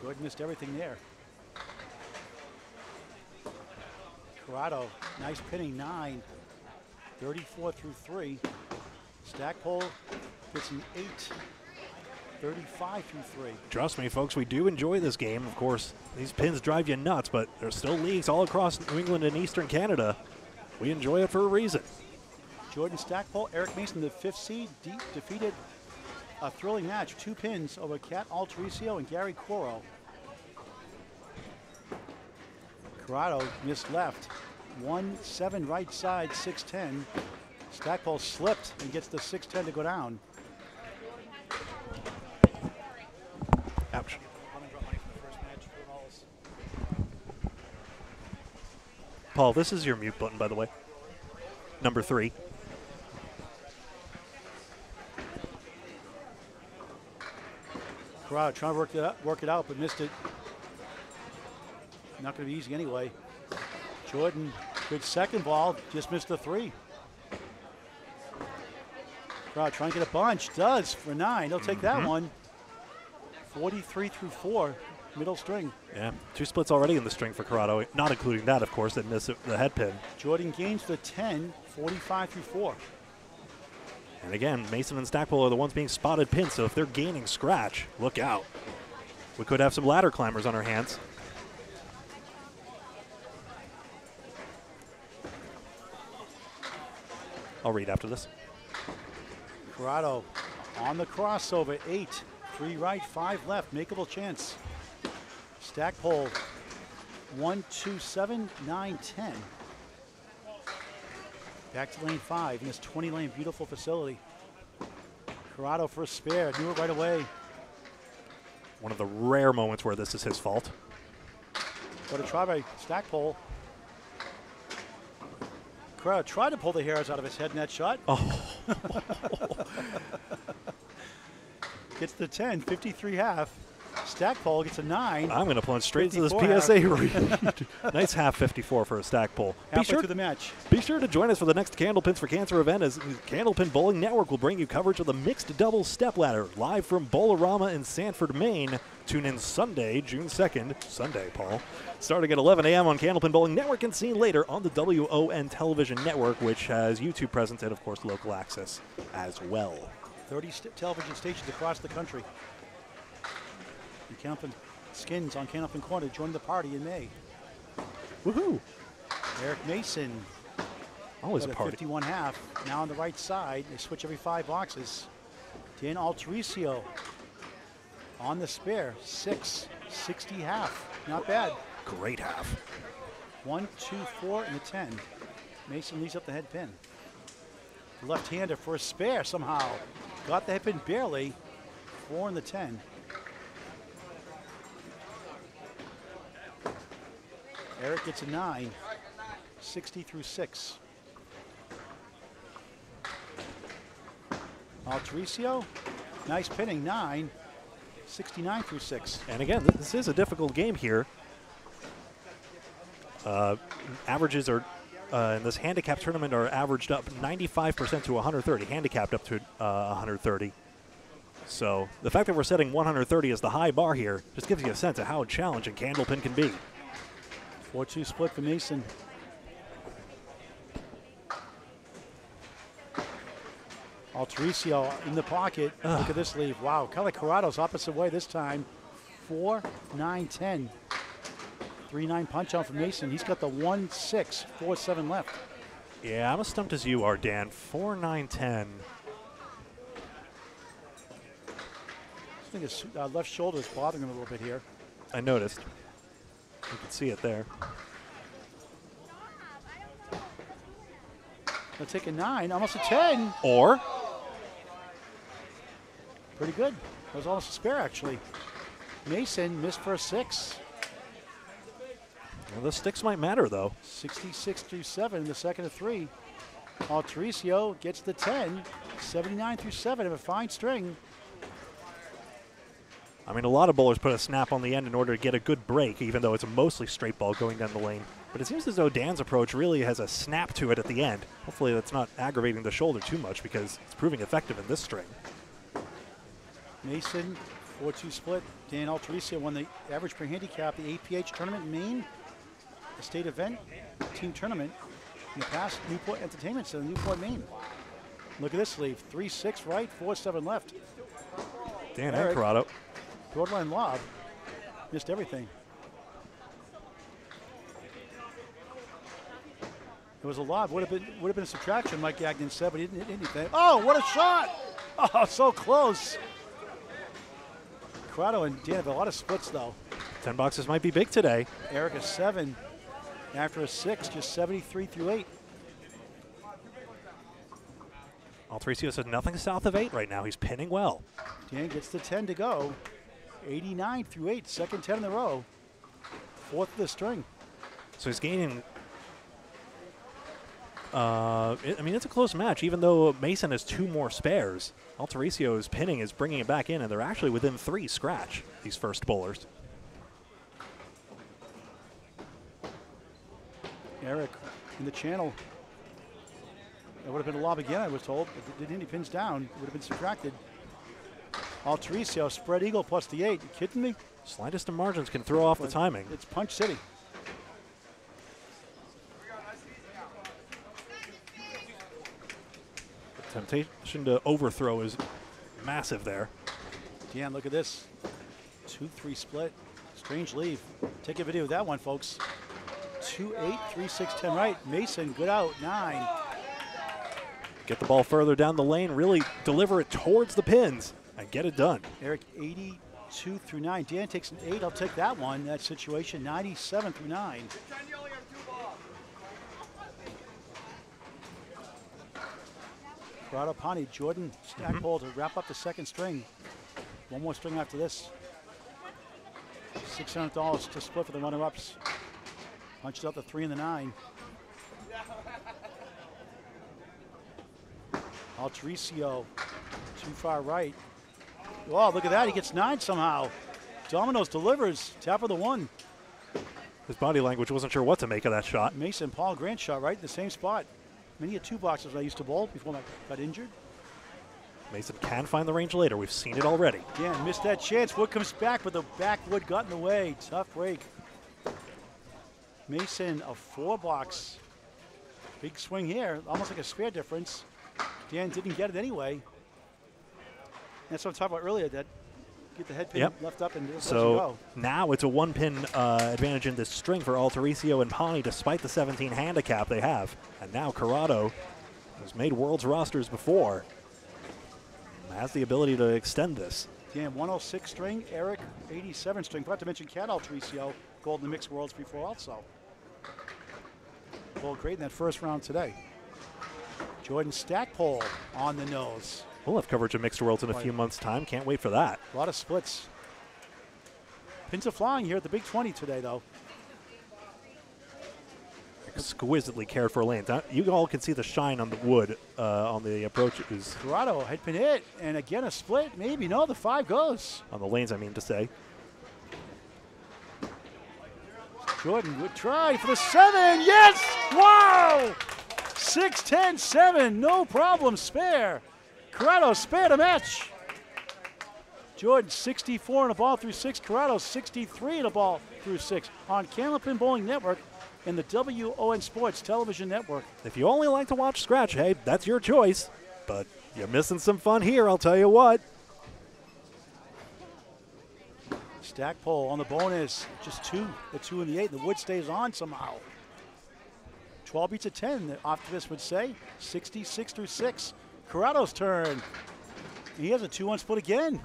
Jordan missed everything there. Corrado, nice pinning, nine. 34 through three. Stackpole an eight. 35 through three. Trust me, folks, we do enjoy this game. Of course, these pins drive you nuts, but there's still leagues all across New England and Eastern Canada. We enjoy it for a reason. Jordan Stackpole, Eric Mason, the fifth seed, de- defeated a thrilling match, two pins over Cat Alterisio and Gary Coreau. Corrado missed left. One seven right side, 6'10. Stackpole slipped and gets the 6'10 to go down. Ouch. Paul, this is your mute button, by the way. Number three. Corrado trying to work it, out, work it out, but missed it. Not going to be easy anyway. Jordan, good second ball, just missed the three. Corrado trying to get a bunch, does for nine. He'll take that mm-hmm. one. 43 through four, middle string. Yeah, two splits already in the string for Corrado, not including that, of course, that missed the head pin. Jordan gains the 10, 45 through four. And again, Mason and Stackpole are the ones being spotted pins, so if they're gaining scratch, look out. We could have some ladder climbers on our hands. I'll read after this. Corrado on the crossover, eight, three right, five left, makeable chance. Stackpole, one, two, seven, nine, ten. Back to lane five in this 20 lane beautiful facility. Corrado for a spare, knew it right away. One of the rare moments where this is his fault. But a try by Stackpole. Corrado tried to pull the hairs out of his head in that shot. Oh, Gets the 10, 53 half. Stackpole gets a nine. I'm going to plunge straight into this PSA read. nice half 54 for a Stackpole. Be sure, through the match. be sure to join us for the next Candlepins for Cancer event as Candlepin Bowling Network will bring you coverage of the mixed double step ladder live from Bowlerama in Sanford, Maine. Tune in Sunday, June 2nd, Sunday, Paul, starting at 11 a.m. on Candlepin Bowling Network and seen later on the WON Television Network, which has YouTube presence and, of course, local access as well. 30 st- television stations across the country. And Candlepin Skins on Candlepin Corner joined the party in May. Woohoo! Eric Mason oh, Always a at a party. 51 half. Now on the right side, they switch every five boxes. Dan Alterisio on the spare, six, 60 half. Not bad. Great half. One, two, four, and a 10. Mason leads up the head pin. Left-hander for a spare somehow. Got the head pin barely. Four in the 10. Eric gets a nine. 60 through six. Alterisio, nice pinning, nine. 69 through six. And again, this is a difficult game here. Uh, averages are uh, in this handicap tournament are averaged up 95% to 130, handicapped up to uh, 130. So the fact that we're setting 130 as the high bar here just gives you a sense of how challenging Candlepin can be. 4-2 split for Mason. Alterisio in the pocket. Look at this leave. Wow, Kelly Corrado's opposite way this time. 4 9 10. 3 9 punch out from Mason. He's got the 1 6, 4 7 left. Yeah, I'm as stumped as you are, Dan. 4 9 10. I think his uh, left shoulder is bothering him a little bit here. I noticed. You can see it there. He'll take a 9, almost a 10. Or Pretty good. That was almost a spare, actually. Mason missed for a 6. Well, the sticks might matter, though. 66 through 7 in the second of three. Alterisio gets the 10. 79 through 7 of a fine string. I mean, a lot of bowlers put a snap on the end in order to get a good break, even though it's a mostly straight ball going down the lane. But it seems as though Dan's approach really has a snap to it at the end. Hopefully, that's not aggravating the shoulder too much because it's proving effective in this string. Mason, 4 2 split. Dan Alterisio won the average per handicap, the APH tournament in Maine, a state event, team tournament in the past, Newport Entertainment Center, Newport, Maine. Look at this sleeve, 3 6 right, 4 7 left. Dan Eric. and Corrado. Borderline lob. Missed everything. It was a lob. Would have been would have been a subtraction, Mike Gagnon said, but he didn't hit anything. Oh, what a shot! Oh, so close. Corrado and Dan have a lot of splits though. 10 boxes might be big today. Eric a seven after a six, just 73 through eight. Alterisio says nothing south of 8 right now. He's pinning well. Dan gets the 10 to go. 89 through eight, second 10 in a row. Fourth of the string. So he's gaining. Uh, it- I mean, it's a close match, even though Mason has two more spares. Alterisio's pinning is bringing it back in, and they're actually within three scratch, these first bowlers. Eric in the channel. That would have been a lob again, I was told. But didn't hit any pins down. It would have been subtracted. Alterisio, spread eagle plus the eight. You kidding me? Slightest of margins can throw off the timing. It's Punch City. The temptation to overthrow is massive there. Dan, look at this. 2 3 split. Strange leave. Take a video of that one, folks. 2 8, 3 6 10 right. Mason, good out. 9. Get the ball further down the lane, really deliver it towards the pins, and get it done. Eric, 82 through 9. Dan takes an 8. I'll take that one. That situation, 97 through 9. Corrado Pani, Jordan Stackpole to wrap up the second string. One more string after this. $600 to split for the runner-ups. Punched out the 3 and the 9. Alterisio, too far right. Oh, look at that. He gets 9 somehow. Domino's delivers. Tap of the one. His body language wasn't sure what to make of that shot. Mason Paul Grant shot right in the same spot. Many a two boxes I used to bowl before I got injured. Mason can find the range later. We've seen it already. Dan missed that chance. Wood comes back, but the backwood got in the way. Tough break. Mason, a four box. Big swing here, almost like a spare difference. Dan didn't get it anyway. That's what I talked about earlier, that get the head pin Yep. left up and it lets you So go. now it's a one pin uh, advantage in this string for Alterisio and Pani, despite the 17 handicap they have. And now Corrado, who's made world's rosters before, has the ability to extend this. Dan, 106 string, Eric, 87 string. Forgot to mention Cat Alterisio, gold in the mixed worlds before also. Well, great in that first round today. Jordan Stackpole on the nose. We'll have coverage of mixed worlds in a few months' time. Can't wait for that. A lot of splits. Pins are flying here at the Big 20 today, though. Exquisitely cared for lanes. Uh, You all can see the shine on the wood uh, on the approaches, Corrado had been hit, and again a split. Maybe no, the five goes. on the lanes, I mean to say. Jordan would try for the seven. Yes! Wow! 6 10 7. No problem. Spare. Corrado spared a match. Jordan 64 in a ball through six. Corrado 63 in a ball through six on Candlepin Bowling Network and the WON Sports Television Network. If you only like to watch Scratch, hey, that's your choice. But you're missing some fun here, I'll tell you what. Stackpole on the bonus. Just two. The two and the eight. and The wood stays on somehow. 12 beats a 10, the optimist would say. 66 through 6. Corrado's turn. He has a 2 1 split again.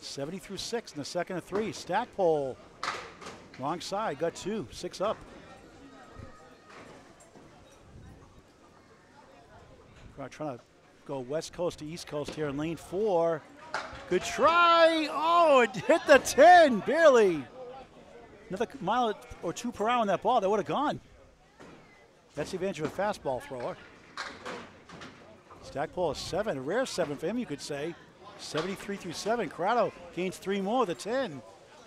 70 through 6 in the second of three. Stackpole. Wrong side. Got two. Six up. Corrado Trying to go west coast to east coast here in lane four. Good try. Oh, it hit the 10, barely. Another mile or two per hour on that ball, that would have gone. That's the advantage of a fastball thrower. Stackpole is seven, a rare seven for him, you could say. 73 through seven. Corrado gains three more, the 10.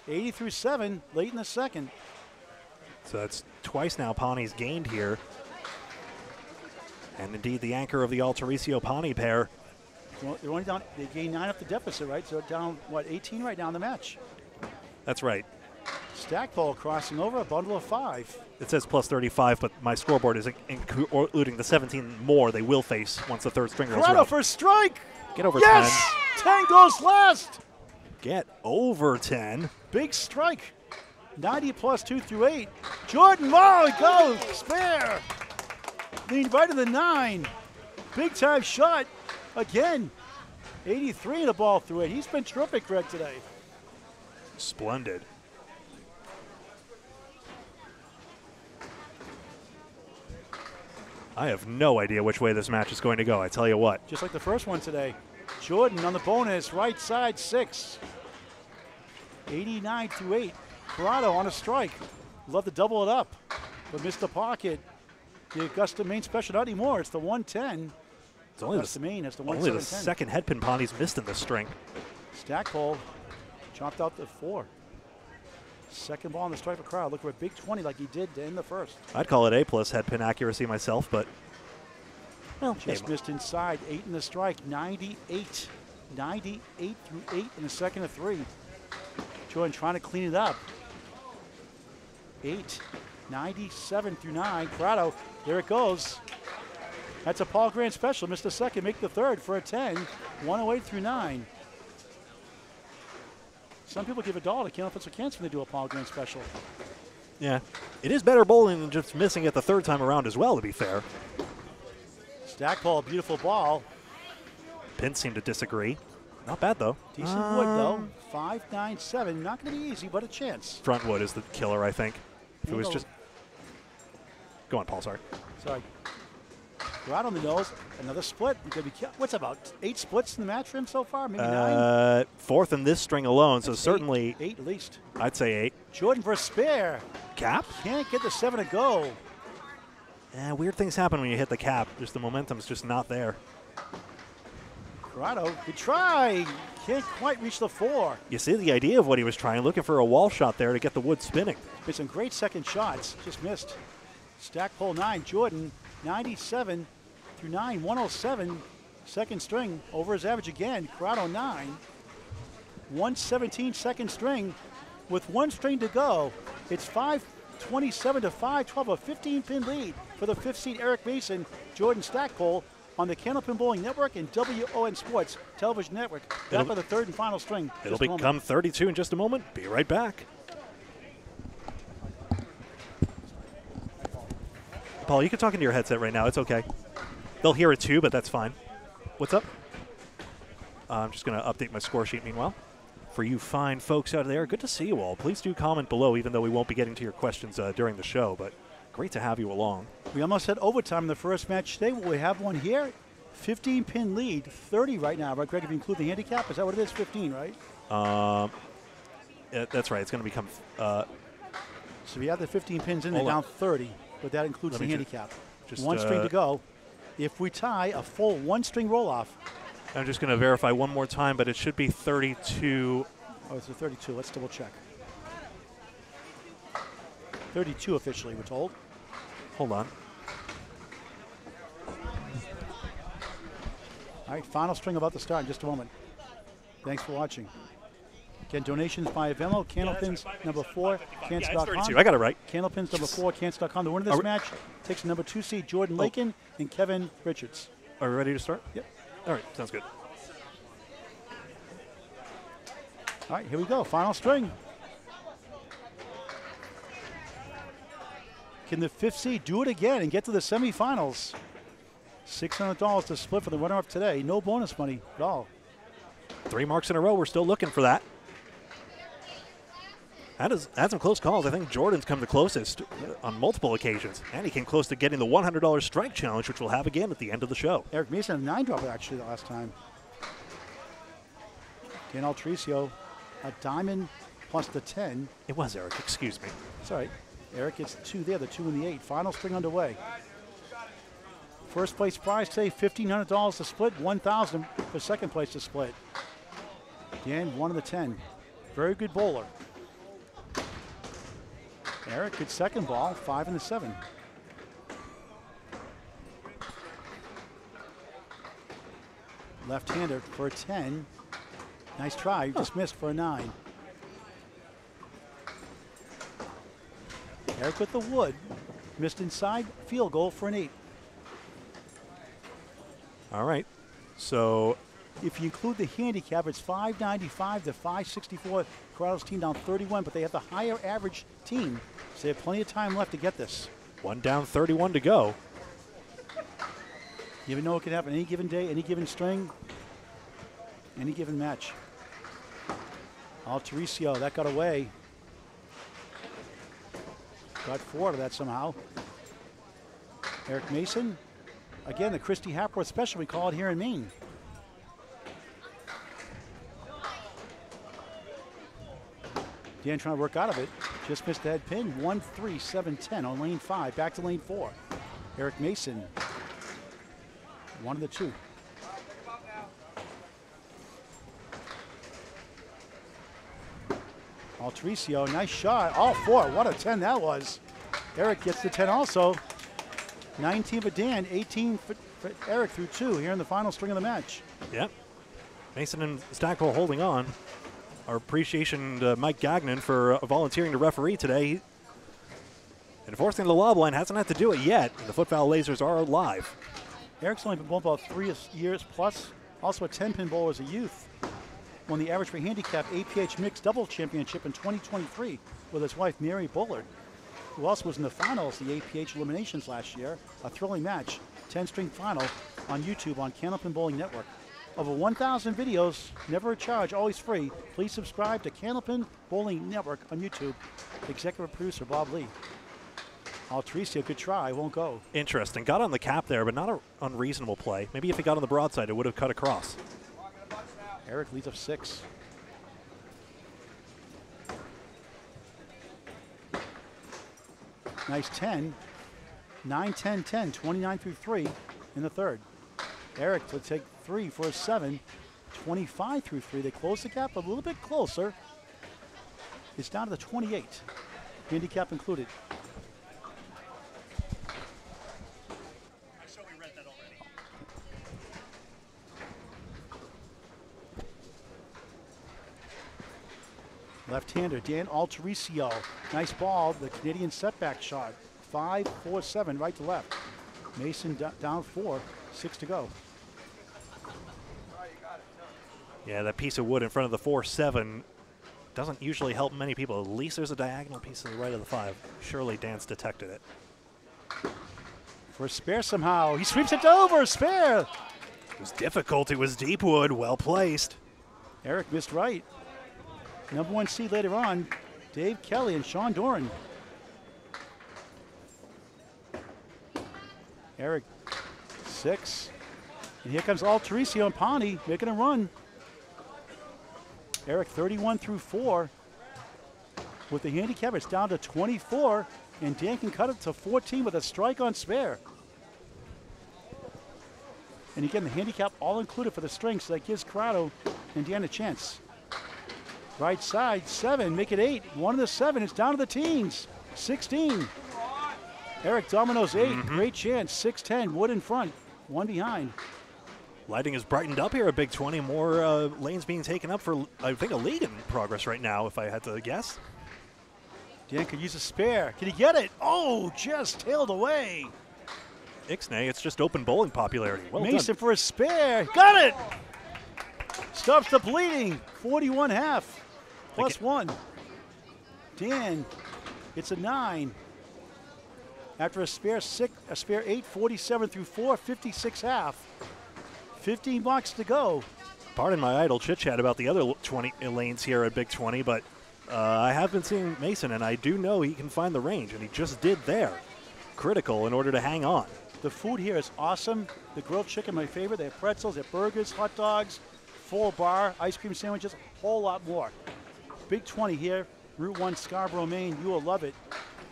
80 through seven, late in the second. So that's twice now Pani's gained here. And indeed, the anchor of the Alterisio Pani pair. They're only down, they gained nine up the deficit, right? So down, what, 18 right now in the match. That's right. Stackpole crossing over, a bundle of five. It says plus 35, but my scoreboard is including the 17 more they will face once the third string rolls Corrado around. for a strike. Get over Yes! 10 goes last. Get over 10. Big strike. 90 plus 2 through 8. Jordan, it goes. Spare. Leaned right to the 9. Big time shot. Again. 83 in a ball through it. He's been terrific, Greg, today. Splendid. I have no idea which way this match is going to go. I tell you what. Just like the first one today. Jordan on the bonus, right side, 6. 89 to 8. Corrado on a strike. Love to double it up, but missed the pocket. The Augusta Maine special, not anymore. It's the 110. It's only Augusta the, Maine has the only the second head pin Pani's missed in this string. Stackpole chopped out the four. Second ball on the strike for crowd. Look for a big 20 like he did in the first. I'd call it A plus head pin accuracy myself, but well, Just hey, missed inside. Eight in the strike. 98. 98 through 8 in the second of three. Jordan trying to clean it up. 8. 97 through 9. Corrado, there it goes. That's a Paul Grant special. Missed the second, make the third for a 10. 108 through 9. Some people give a dollar to Candle Fits Cancer when they do a Paul Grant special. yeah, it is better bowling than just missing it the third time around as well. To be fair, Stack Stackpole, beautiful ball. pins seem to disagree. Not bad though. Decent wood though. Um, 597. Not going to be easy, but a chance. Front wood is the killer, I think. If it was just go on, Paul. Sorry. Sorry. Right on the nose. Another split. You could be, ki- what's about eight splits in the match for him so far? Maybe nine? Uh, fourth in this string alone, so That's eight. certainly eight at least. I'd say eight. Jordan for a spare. Cap. Can't get the seven to go. Eh, weird things happen when you hit the cap. Just the momentum's just not there. Corrado, good try. Can't quite reach the four. You see the idea of what he was trying, looking for a wall shot there to get the wood spinning. Made some great second shots, just missed. Stack Stackpole nine, Jordan 97 through nine, 107, second string over his average again. Corrado nine, 117 second string. With one string to go, it's 527 to 512, a 15 pin lead for the fifth seed Eric Mason, Jordan Stackpole on the Candlepin Bowling Network and WON Sports Television Network. Back It'll- the third and final string. It'll Just a moment. become 32 in just a moment. Be right back. Paul, you can talk into your headset right now. It's okay. They'll hear it too, but that's fine. What's up? Uh, I'm just going to update my score sheet meanwhile. For you fine folks out there, good to see you all. Please do comment below, even though we won't be getting to your questions uh, during the show, but great to have you along. We almost had overtime in the first match today. Will we have one here? 15 pin lead, 30 right now, right, Greg? If you include the handicap, is that what it is? 15, right? Um, yeah, that's right. It's going to become. Uh, So we have the 15 pins in, on. down 30, but that includes Let the handicap. just, one string uh, to go. If we tie, a full one string roll off. I'm just going to verify one more time, but it should be 32. Oh, it's a 32. Let's double check. 32 officially, we're told. Hold on. All right, final string about to start in just a moment. Thanks for watching. Again, donations by Venmo, Candlepins number four, Yeah, Cants.com. 32. I got it right. Candlepins number four, Cants.com. The winner of this match takes the number two seed Jordan Oh. Lakin and Kevin Richards. Are we ready to start? Yep. All right, sounds good. All right, here we go. Final string. Can the fifth seed do it again and get to the semifinals? $600 to split for the runner-up today. No bonus money at all. Three marks in a row. We're still looking for that. That is had some close calls. I think Jordan's come the closest uh, on multiple occasions, and he came close to getting the $100 strike challenge, which we'll have again at the end of the show. Eric Mason had a nine drop actually the last time. Dan Alterisio, a diamond plus the 10. It was Eric. Excuse me. It's all right. Eric gets the two there, the two and the eight. Final string underway. First place prize today, $1,500 to split, 1000 for second place to split. Dan, one of the 10. Very good bowler. Eric, good second ball, five and the seven. Left-hander for a 10. Nice try, just missed for a nine. Eric with the wood. Missed inside, field goal for an eight. All right. So If you include the handicap, it's 595 to 564. Coronado's team down 31, but they have the higher average team, so they have plenty of time left to get this. one down, 31 to go. You never know what can happen any given day, any given string, any given match. Alterisio, that got away. Got four of that somehow. Eric Mason. Again, the Christy Hopper special, we call it here in Maine. Dan trying to work out of it. Just missed the head pin. 1 3 7 10 on lane 5. Back to lane 4. Eric Mason. One of the two. Alterisio, nice shot. All four. What a 10 that was. Eric gets the 10 also. 19 for Dan, 18 for, for Eric through two here in the final string of the match. Yep. Mason and Stackpole holding on. Our appreciation to Mike Gagnon for uh, volunteering to referee today. Enforcing the lob line hasn't had to do it yet. The foot foul lasers are live. Eric's only been bowling about three years plus. Also a 10 pin bowler as a youth. Won the average for handicap APH mixed double championship in 2023 with his wife Mary Bullard, who also was in the finals the APH eliminations last year. A thrilling match, 10 string final on YouTube on Candlepin Bowling Network. Over 1,000 videos, never a charge, always free. Please subscribe to Candlepin Bowling Network on YouTube. Executive producer Bob Lee. Alterisio, good try, won't go. Interesting. Got on the cap there, but not an unreasonable play. Maybe if he got on the broadside, it would have cut across. Eric leads up six. Nice 10. 9, 10, 10, 29 through 3 in the third. Eric to take three for a seven. 25 through three. They close the gap a little bit closer. It's down to the 28. Handicap included. Left-hander Dan Alterisio. Nice ball. The Canadian setback shot. Five, four, seven, right to left. Mason down four, six to go. Yeah, that piece of wood in front of the 4 7 doesn't usually help many people. At least there's a diagonal piece to the right of the 5. Surely Dance detected it. For Spare somehow. He sweeps it over. Spare. It was difficult. It was deep wood. Well placed. Eric missed right. Number one seed later on, Dave Kelly and Sean Doran. Eric, six. And here comes Alterisio and Pani making a run. Eric 31 through 4. With the handicap, it's down to 24, and Dan can cut it to 14 with a strike on spare. And again, the handicap all included for the string, so that gives Corrado and Dan a chance. Right side, seven, make it eight. One of the seven, it's down to the teens. 16. Eric Domino's 8 mm-hmm. great chance. 6-10, Wood in front, one behind. Lighting has brightened up here at Big 20. More uh, lanes being taken up for, I think, a lead in progress right now, if I had to guess. Dan could use a spare. Can he get it? Oh, just tailed away. Ixnay, it's just open bowling popularity. Well Mason done. for a spare. Got it! Stops the bleeding. 41 half. One. Dan, it's a nine. After a spare six, a spare eight, 47 through four, 56 half. 15 bucks to go. Pardon my idle chit chat about the other 20 lanes here at Big 20, but uh, I have been seeing Mason, and I do know he can find the range, and he just did there. Critical in order to hang on. The food here is awesome. The grilled chicken, my favorite. They have pretzels, they have burgers, hot dogs, full bar, ice cream sandwiches, a whole lot more. Big 20 here, Route 1, Scarborough, Maine. You will love it.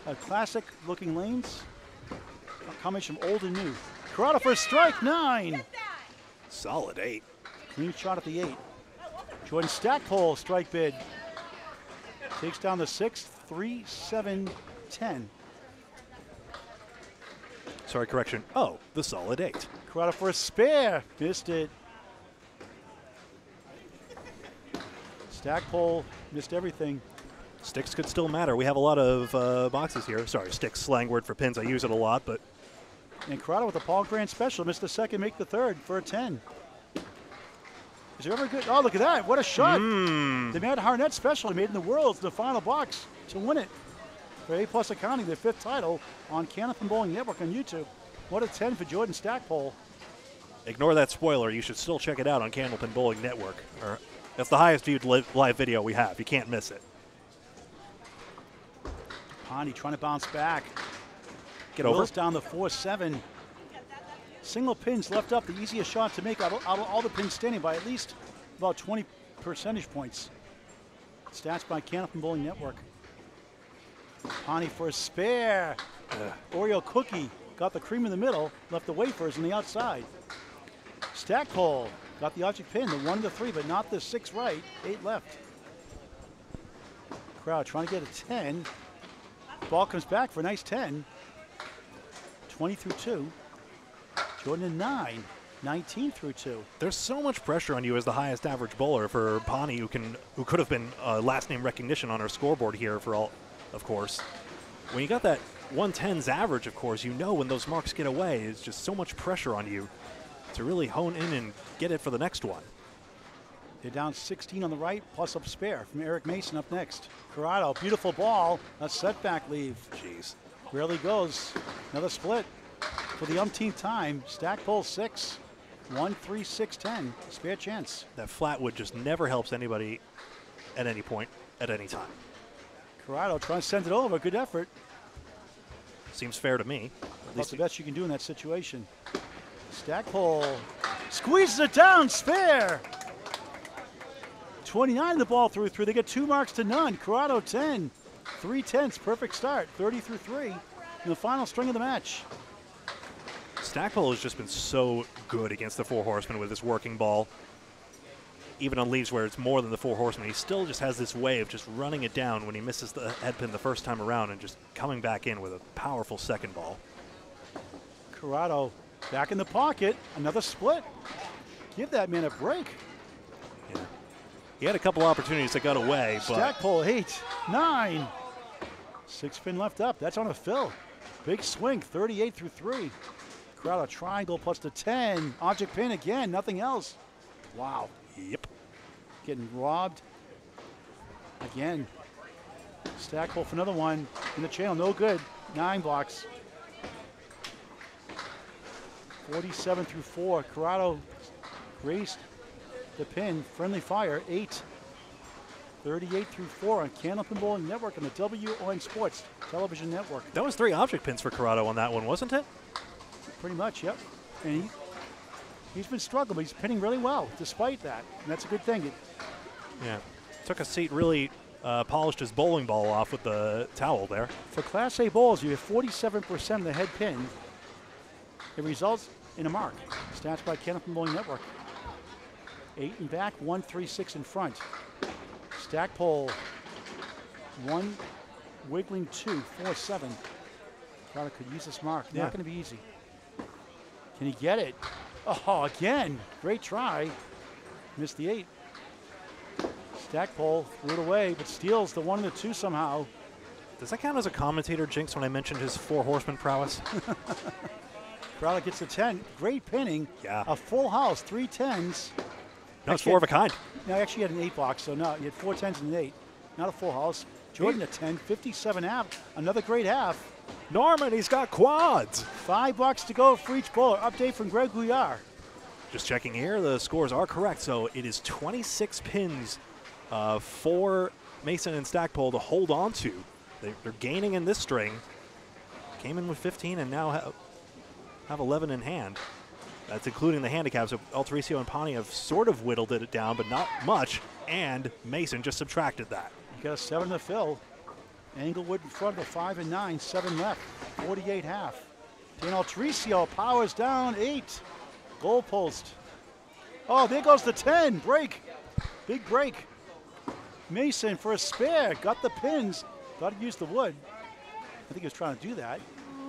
Uh, classic looking lanes, a from old and new. Corrado for strike, nine. Solid eight. Clean shot at the eight. Jordan Stackpole, strike bid. Takes down the six, three, seven, ten. Sorry, correction. Oh, the solid eight. Corrado for a spare. Missed it. Stackpole missed everything. Sticks could still matter. We have a lot of uh, boxes here. Sorry, sticks, slang word for pins. I use it a lot, but And Corrado with the Paul Grant special. Missed the second, make the third for a 10. Is there ever a good? Oh, look at that. What a shot. Hmm. The Matt Harnett special he made in the Worlds, the final box to win it. For A Plus Accounting, their fifth title on Candlepin Bowling Network on YouTube. What a 10 for Jordan Stackpole. ignore that spoiler. You should still check it out on Candlepin Bowling Network. Or that's the highest viewed li- live video we have. You can't miss it. Pani trying to bounce back. Get over. Wills down the 4 7. Single pins left up, the easiest shot to make out of, out of all the pins standing by at least about 20 percentage points. Stats by Candlepin Bowling Network. Pani for a spare. Oreo cookie got the cream in the middle, left the wafers on the outside. Stackpole got the object pin, the one to the three, but not the six right, eight left. Crowd trying to get a 10. Ball comes back for a nice 10. 20 through 2. Jordan a 9. 19 through 2. There's so much pressure on you as the highest average bowler for Pani, who can, who could have been uh, last name recognition on our scoreboard here for all, of course. When you got that 110s average, of course, you know when those marks get away, it's just so much pressure on you to really hone in and get it for the next one. They're down 16 on the right, plus up spare from Eric Mason up next. Corrado, beautiful ball. A setback leave. Jeez. Rarely goes. Another split for the umpteenth time. Stackpole 6. 1 3 6 10. Spare chance. That flat wood just never helps anybody at any point, at any time. Corrado trying to send it over. Good effort. Seems fair to me. At least the best you can do in that situation. Stackpole squeezes it down, spare. 29 the ball through three. They get two marks to none. Corrado 10. Three tenths, perfect start. 30 through three in the final string of the match. Stackpole has just been so good against the Four Horsemen with his working ball. Even on leaves where it's more than the Four Horsemen, he still just has this way of just running it down when he misses the head pin the first time around and just coming back in with a powerful second ball. Corrado back in the pocket. Another split. Give that man a break. He had a couple opportunities that got away, but Stackpole, eight, nine. Six pin left up. That's on a fill. Big swing, 38 through three. Corrado triangle plus the 10. Object pin again, nothing else. Wow. yep. Getting robbed. Again. Stackpole for another one. In the channel, no good. Nine blocks. 47 through four. Corrado graced the pin. Friendly fire, eight. 38 through four on Candlepin Bowling Network on the WON Sports Television Network. That was three object pins for Corrado on that one, wasn't it? Pretty much, yep. And he, he's been struggling, but he's pinning really well despite that. And that's a good thing. It- Yeah. Took a seat, really uh, polished his bowling ball off with the towel there. For Class A bowls, you have 47% of the head pin. It results in a mark. Stats by Candlepin Bowling Network. Eight and back, one, three, six in front. Stackpole, one, wiggling two, four, seven. Corrado could use this mark. Yeah. Not going to be easy. Can he get it? Oh, again. Great try. Missed the eight. Stackpole threw it away, but steals the one and the two somehow. Does that count as a commentator jinx when I mentioned his four horseman prowess? Corrado gets a 10. Great pinning. Yeah. A full house, three tens. No, it's four of a kind. No, actually, you had an eight box, so no, you had four tens and an eight. Not a full house. Jordan a 10, 57 half. Another great half. Norman, he's got quads. Five bucks to go for each bowler. Update from Greg Gouillart. Just checking here, the scores are correct. So it is 26 pins uh, for Mason and Stackpole to hold on to. They, they're gaining in this string. Came in with 15 and now have, have 11 in hand. That's including the handicap. So Alterisio and Pani have sort of whittled it down, but not much. And Mason just subtracted that. You got a seven to fill. Englewood in front of five and nine, seven left, 48 half. Dan Alterisio powers down eight. Goal post. Oh, there goes the 10. Break. Big break. Mason for a spare. Got the pins. Got to use the wood. I think he was trying to do that.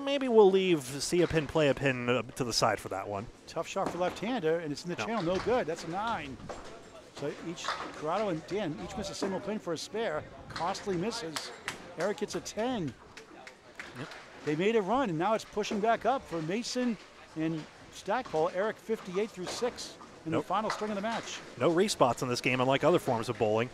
Maybe we'll leave see a pin, play a pin uh, to the side for that one. Tough shot for left-hander, and it's in the No. channel. No good. That's a nine. So each Corrado and Dan each miss a single pin for a spare. Costly misses. Eric gets a 10. They made a run, and now it's pushing back up for Mason and Stackpole. Eric 58 through six in Nope. the final string of the match. No respots in this game, unlike other forms of bowling.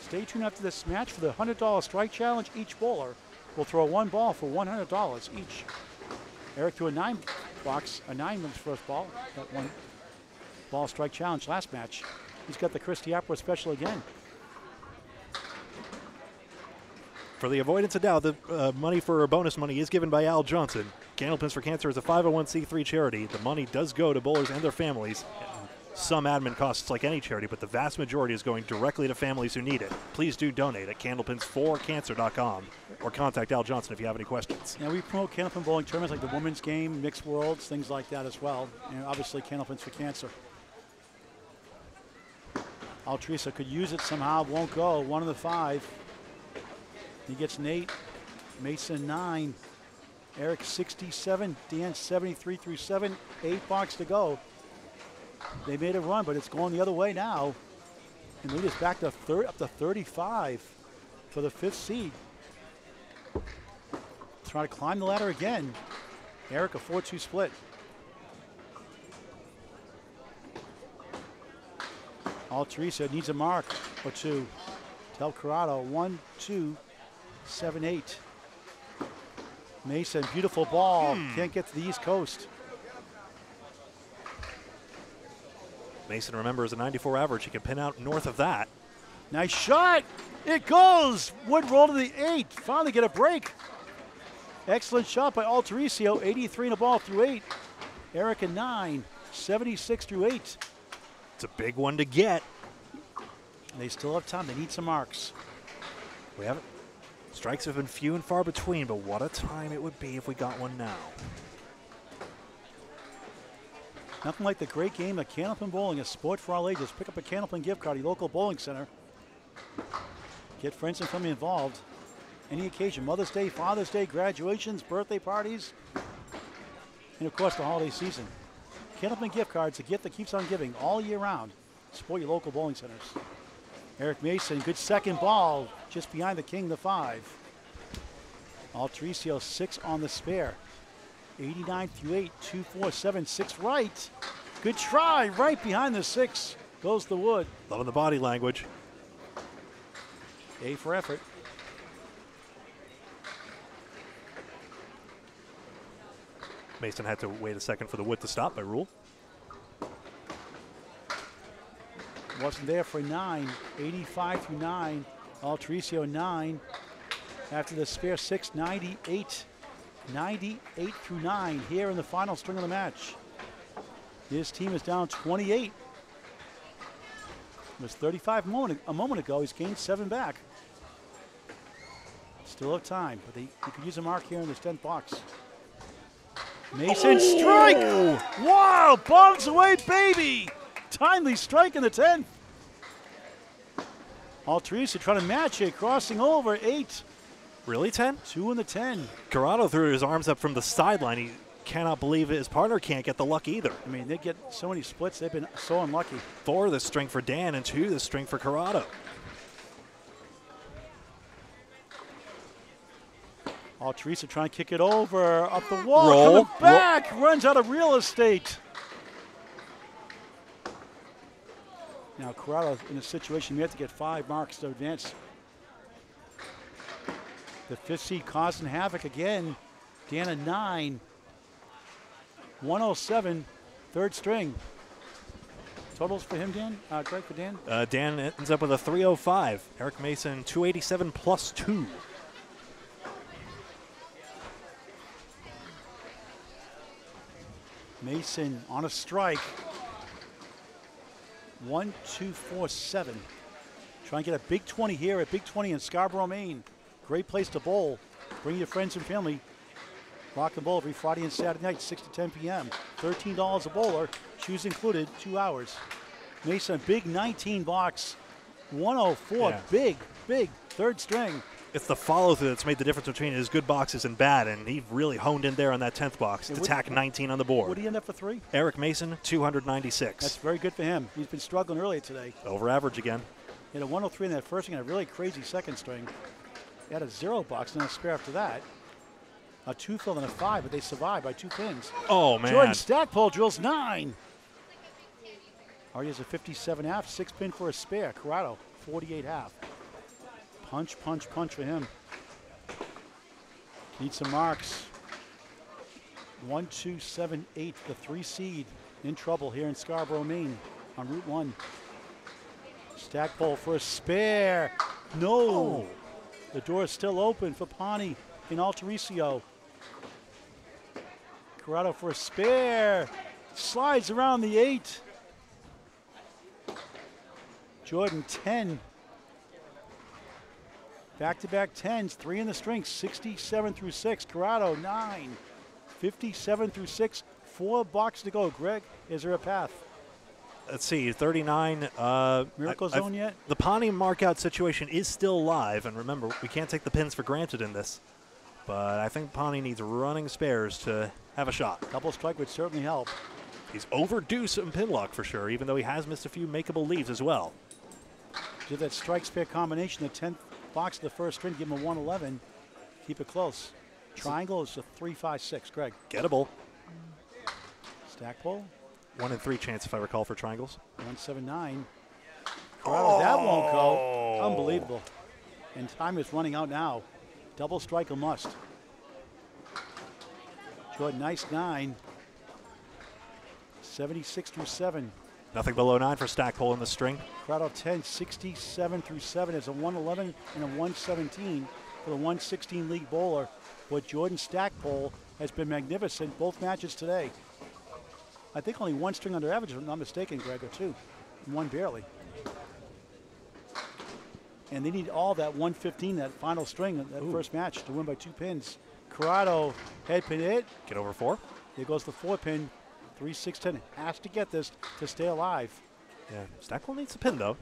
Stay tuned after this match for the $100 strike challenge. Each bowler will throw one ball for $100 each. Eric threw a nine box, a nine was first ball, that one ball strike challenge last match. He's got the Christy Hopper special again. For the avoidance of doubt, the uh, money for bonus money is given by Al Johnson. Candlepins for Cancer is a 501c3 charity. The money does go to bowlers and their families. Some admin costs like any charity, but the vast majority is going directly to families who need it. Please do donate at candlepins4cancer.com or contact Al Johnson if you have any questions. Now we promote Candlepin bowling tournaments like the women's game, mixed worlds, things like that as well. And obviously Candlepins for cancer. Alterisio could use it somehow, won't go. One of the five. He gets Nate. Mason nine. Eric 67. Dan 73 through seven. Eight box to go. They made a run, but it's going the other way now. And lead is back to third, up to 35 for the fifth seed. Trying to climb the ladder again. Eric, a 4 2 split. Alterisio needs a mark or two. Tel Corrado, one, two, seven, eight. Mason, beautiful ball. Hmm. Can't get to the East Coast. Mason, remember, is a 94 average. He can pin out north of that. Nice shot. It goes. Wood roll to the eight. Finally get a break. Excellent shot by Alterisio. 83 in a ball through eight. Eric a nine. 76 through eight. It's a big one to get. They still have time. They need some marks. We haven't. Strikes have been few and far between, but what a time it would be if we got one now. Nothing like the great game of Candlepin Bowling, a sport for all ages. Pick up a Candlepin gift card at your local bowling center. Get friends and family involved. Any occasion, Mother's Day, Father's Day, graduations, birthday parties, and of course the holiday season. Candlepin gift cards, a gift that keeps on giving all year round. Support your local bowling centers. Eric Mason, good second ball, just behind the king, the five. Alterisio, six on the spare. 89 through 8, 2, 4, 7, 6 right. Good try, right behind the six goes the wood. Loving the body language. A for effort. Mason had to wait a second for the wood to stop by rule. Wasn't there for nine. 85 through 9. Alterisio 9. After the spare 6, 98. 98 through 9 here in the final string of the match. His team is down 28. It was 35 a moment, a moment ago. He's gained seven back. Still have time, but they, they could use a mark here in this 10th box. Mason oh! strike! Wow, bombs away, baby! Timely strike in the 10th. Alterisio trying to match it, crossing over, eight. Really, 10? Two in the 10. Corrado threw his arms up from the sideline. He cannot believe it. His partner can't get the luck either. I mean, they get so many splits, they've been so unlucky. Four the string for Dan and two the string for Corrado. Teresa, trying to kick it over, up the wall, Roll. coming back, runs out of real estate. Now Corrado in a situation we have to get five marks to advance. The fifth seed causing havoc again. Dan a nine. 107, third string. Totals for him, Dan? Uh, Greg, for Dan? Uh, Dan ends up with a 305. Eric Mason, 287 plus two. Mason on a strike. One, two, four, seven. Try and get a big 20 here at Big 20 in Scarborough, Maine. Great place to bowl. Bring your friends and family. Rock and bowl every Friday and Saturday night, 6 to 10 p.m. $13 a bowler, shoes included, two hours. Mason, big 19 box. 104, Yeah. big, big, third string. It's the follow through that's made the difference between his good boxes and bad, and he really honed in there on that 10th box to tack 19 on the board. Would he end up for three? Eric Mason, 296. That's very good for him. He's been struggling earlier today. Over average again. He had a 103 in that first string and a really crazy second string. He had a zero box and a spare after that. A two fill and a five, but they survived by two pins. Oh, man. Jordan Stackpole drills nine. Already has a 57 half, six pin for a spare. Corrado, 48 half. Punch, punch, punch for him. Need some marks. One, two, seven, eight, the three seed in trouble here in Scarborough, Maine on Route 1. Stackpole for a spare. No. Oh. The door is still open for Pani in Alterisio. Corrado for a spare. Slides around the eight. Jordan 10. Back to back 10s, three in the string, 67 through 6. Corrado 9. 57 through 6. Four blocks to go. Greg, is there a path? Let's see, 39. Uh, Miracle I- zone yet? The Pani markout situation is still live, and remember, we can't take the pins for granted in this. But I think Pani needs running spares to have a shot. Double strike would certainly help. He's overdue some pin luck for sure, even though he has missed a few makeable leaves as well. Give that strike spare combination, the 10th box of the first string, give him a 111. Keep it close. Triangle is a 356. Greg, Gettable. Stack Stackpole, One in three chance, if I recall, for triangles. 179. Corrado, that won't go. Oh. Unbelievable. And time is running out now. Double strike a must. Jordan, nice nine. 76 through 7. Nothing below nine for Stackpole in the string. Corrado 10, 67 through 7 is a 111 and a 117 for the 116 league bowler. But Jordan Stackpole has been magnificent both matches today. I think only one string under average, if I'm not mistaken, Greg, or two. One barely. and they need all that 115, that final string, that first match to win by two pins. Corrado head pin hit. Get over four. There goes the four pin. Three six ten has to get this to stay alive. Yeah, Stackpole needs a pin though.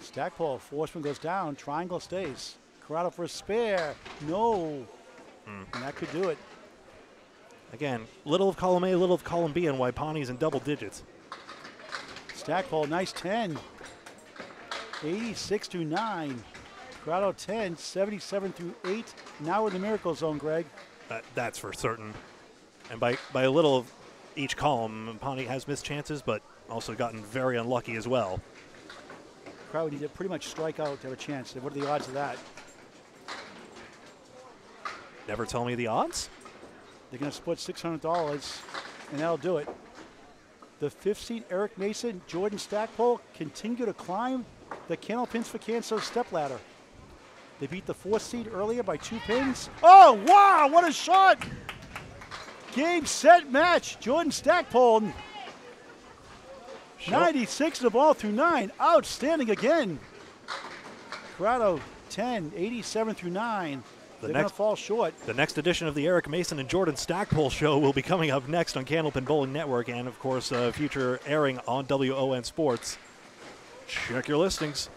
Stackpole, Forsman goes down, triangle stays. Corrado for a spare. No. Hmm. And that could do it. Again, little of column A, little of column B, and Waipani's in double digits. Stackpole, nice 10. 86 through 9. Corrado 10, 77 through 8. Now we're in the miracle zone, Greg. That, that's for certain. And by, by a little of each column, Pani has missed chances, but also gotten very unlucky as well. Would need to pretty much strike out to have a chance. What are the odds of that? Never tell me the odds? They're going to split $600, and that'll do it. The fifth seed, Eric Mason, Jordan Stackpole, continue to climb the Candlepins for Cancer step ladder. They beat the fourth seed earlier by two pins. Oh, wow, what a shot! Game, set, match. Jordan Stackpole, 96 the ball through nine. Outstanding again. Corrado, 10, 87 through nine. The They're next- fall short. The next edition of the Eric Mason and Jordan Stackpole show will be coming up next on Candlepin Bowling Network and, of course, uh, future airing on WON Sports. Check your listings.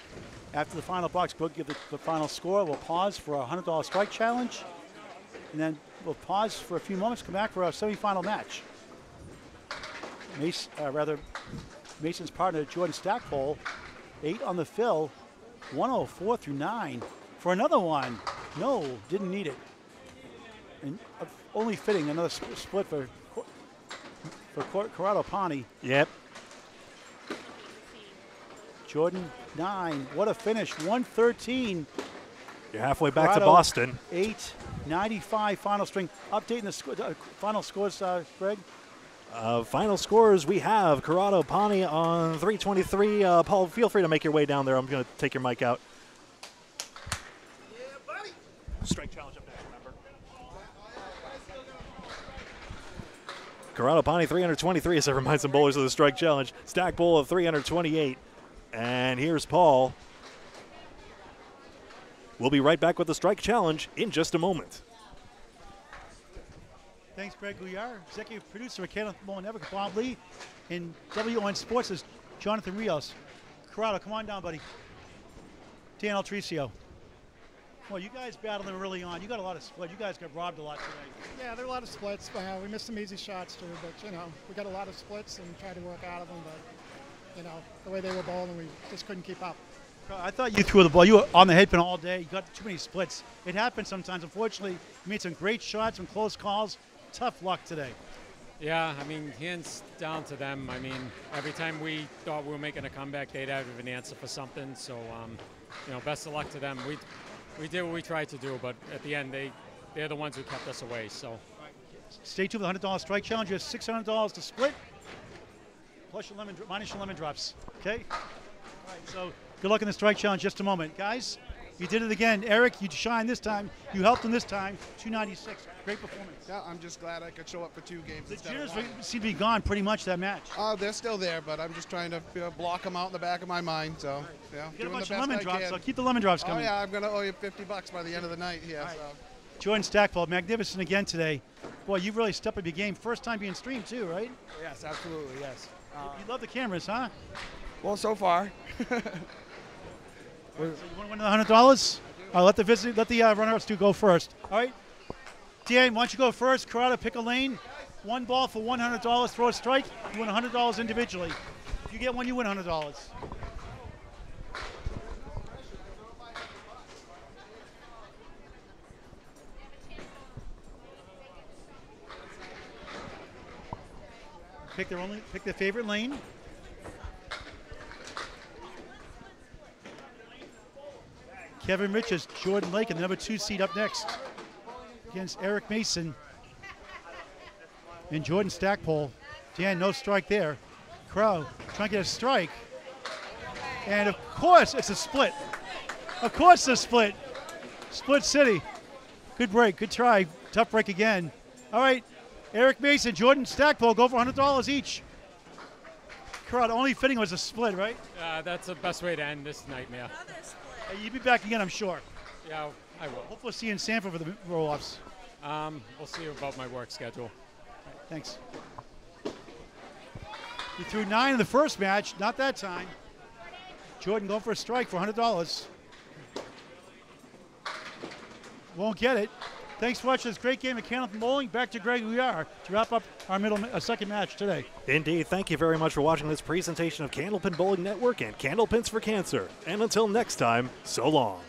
After the final box, we'll give the, the final score. We'll pause for a $100 strike challenge, and then we'll pause for a few moments, come back for our semifinal match. Uh, rather, Mason's partner, Jordan Stackpole, eight on the fill, 104 through nine. For another one, no, didn't need it. And uh, only fitting another sp- split for for Cor- Corrado Pani. Yep. Jordan nine. What a finish! 113. You're halfway back to Corrado, Boston. 895 final string. Updating the sco- uh, final scores, uh, Greg. Uh, final scores we have Corrado Pani on 323. Uh, Paul, feel free to make your way down there. I'm going to take your mic out. Strike challenge up next, remember? Corrado Pani 323 as I remind some bowlers of the strike challenge. Stackpole of 328. And here's Paul. We'll be right back with the strike challenge in just a moment. Thanks, Greg Gouillart. Executive producer, Kenneth Molinevich, Bob Lee. And WON Sports is Jonathan Rios. Corrado, come on down, buddy. Dan Alterisio. Well, you guys battling early on. You got a lot of split. You guys got robbed a lot today. Yeah, there are a lot of splits. Uh, we missed some easy shots too, but you know, we got a lot of splits and tried to work out of them. But you know, the way they were bowling, we just couldn't keep up. I thought you threw the ball. You were on the head pin all day. You got too many splits. It happens sometimes. Unfortunately, you made some great shots, some close calls. Tough luck today. Yeah, I mean, hands down to them. I mean, every time we thought we were making a comeback, they'd have an answer for something. So, um, you know, best of luck to them. We we did what we tried to do, but at the end, they they're the ones who kept us away. So, Stay tuned for the $100 strike challenge. You have $600 to split, plus your lemon, minus your lemon drops. Okay? All right, so good luck in the strike challenge just a moment. Guys, you did it again. Eric, you shine this time. You helped him this time. 296. Great performance. Yeah, I'm just glad I could show up for two games The instead jitters of seem to be gone pretty much that match. Uh, they're still there, but I'm just trying to you know, block them out in the back of my mind. So, yeah, You got a doing bunch the of best lemon I drops, can. so keep the lemon drops Oh coming. yeah, I'm gonna owe you 50 bucks by the end of the night here. right. So. Jordan Stackpole, magnificent again today. Boy, you've really stepped up your game. First time being streamed too, right? Yes, absolutely, yes. you love the cameras, huh? Well, so far. So you want to win the hundred dollars? Let the visit, let the uh, runner-ups two go first. All right, Dan, why don't you go first? Corrado, pick a lane. One ball for one hundred dollars. Throw a strike. You win hundred dollars individually. If you get one, you win hundred dollars. Pick their only, pick their favorite lane. Kevin Richards, Jordin Lakin, and the number two seed up next against Eric Mason and Jordan Stackpole. Dan, no strike there. Crow trying to get a strike. And of course, it's a split. Of course, it's a split. Split City. Good break. Good try. Tough break again. All right. Eric Mason, Jordan Stackpole go for $100 each. crowd. Only fitting was a split, right? Uh, that's the best way to end this nightmare. You'll be back again, I'm sure. Yeah, I will. Hopefully, see you in Sanford for the roll-offs. Um, we'll see you about my work schedule. Thanks. He threw nine in the first match, not that time. Jordan going for a strike for $100. Won't get it. Thanks for watching this great game of Candlepin Bowling. Back to Greg we are to wrap up our middle uh, second match today. Indeed, thank you very much for watching this presentation of Candlepin Bowling Network and Candlepins for Cancer. And until next time, so long.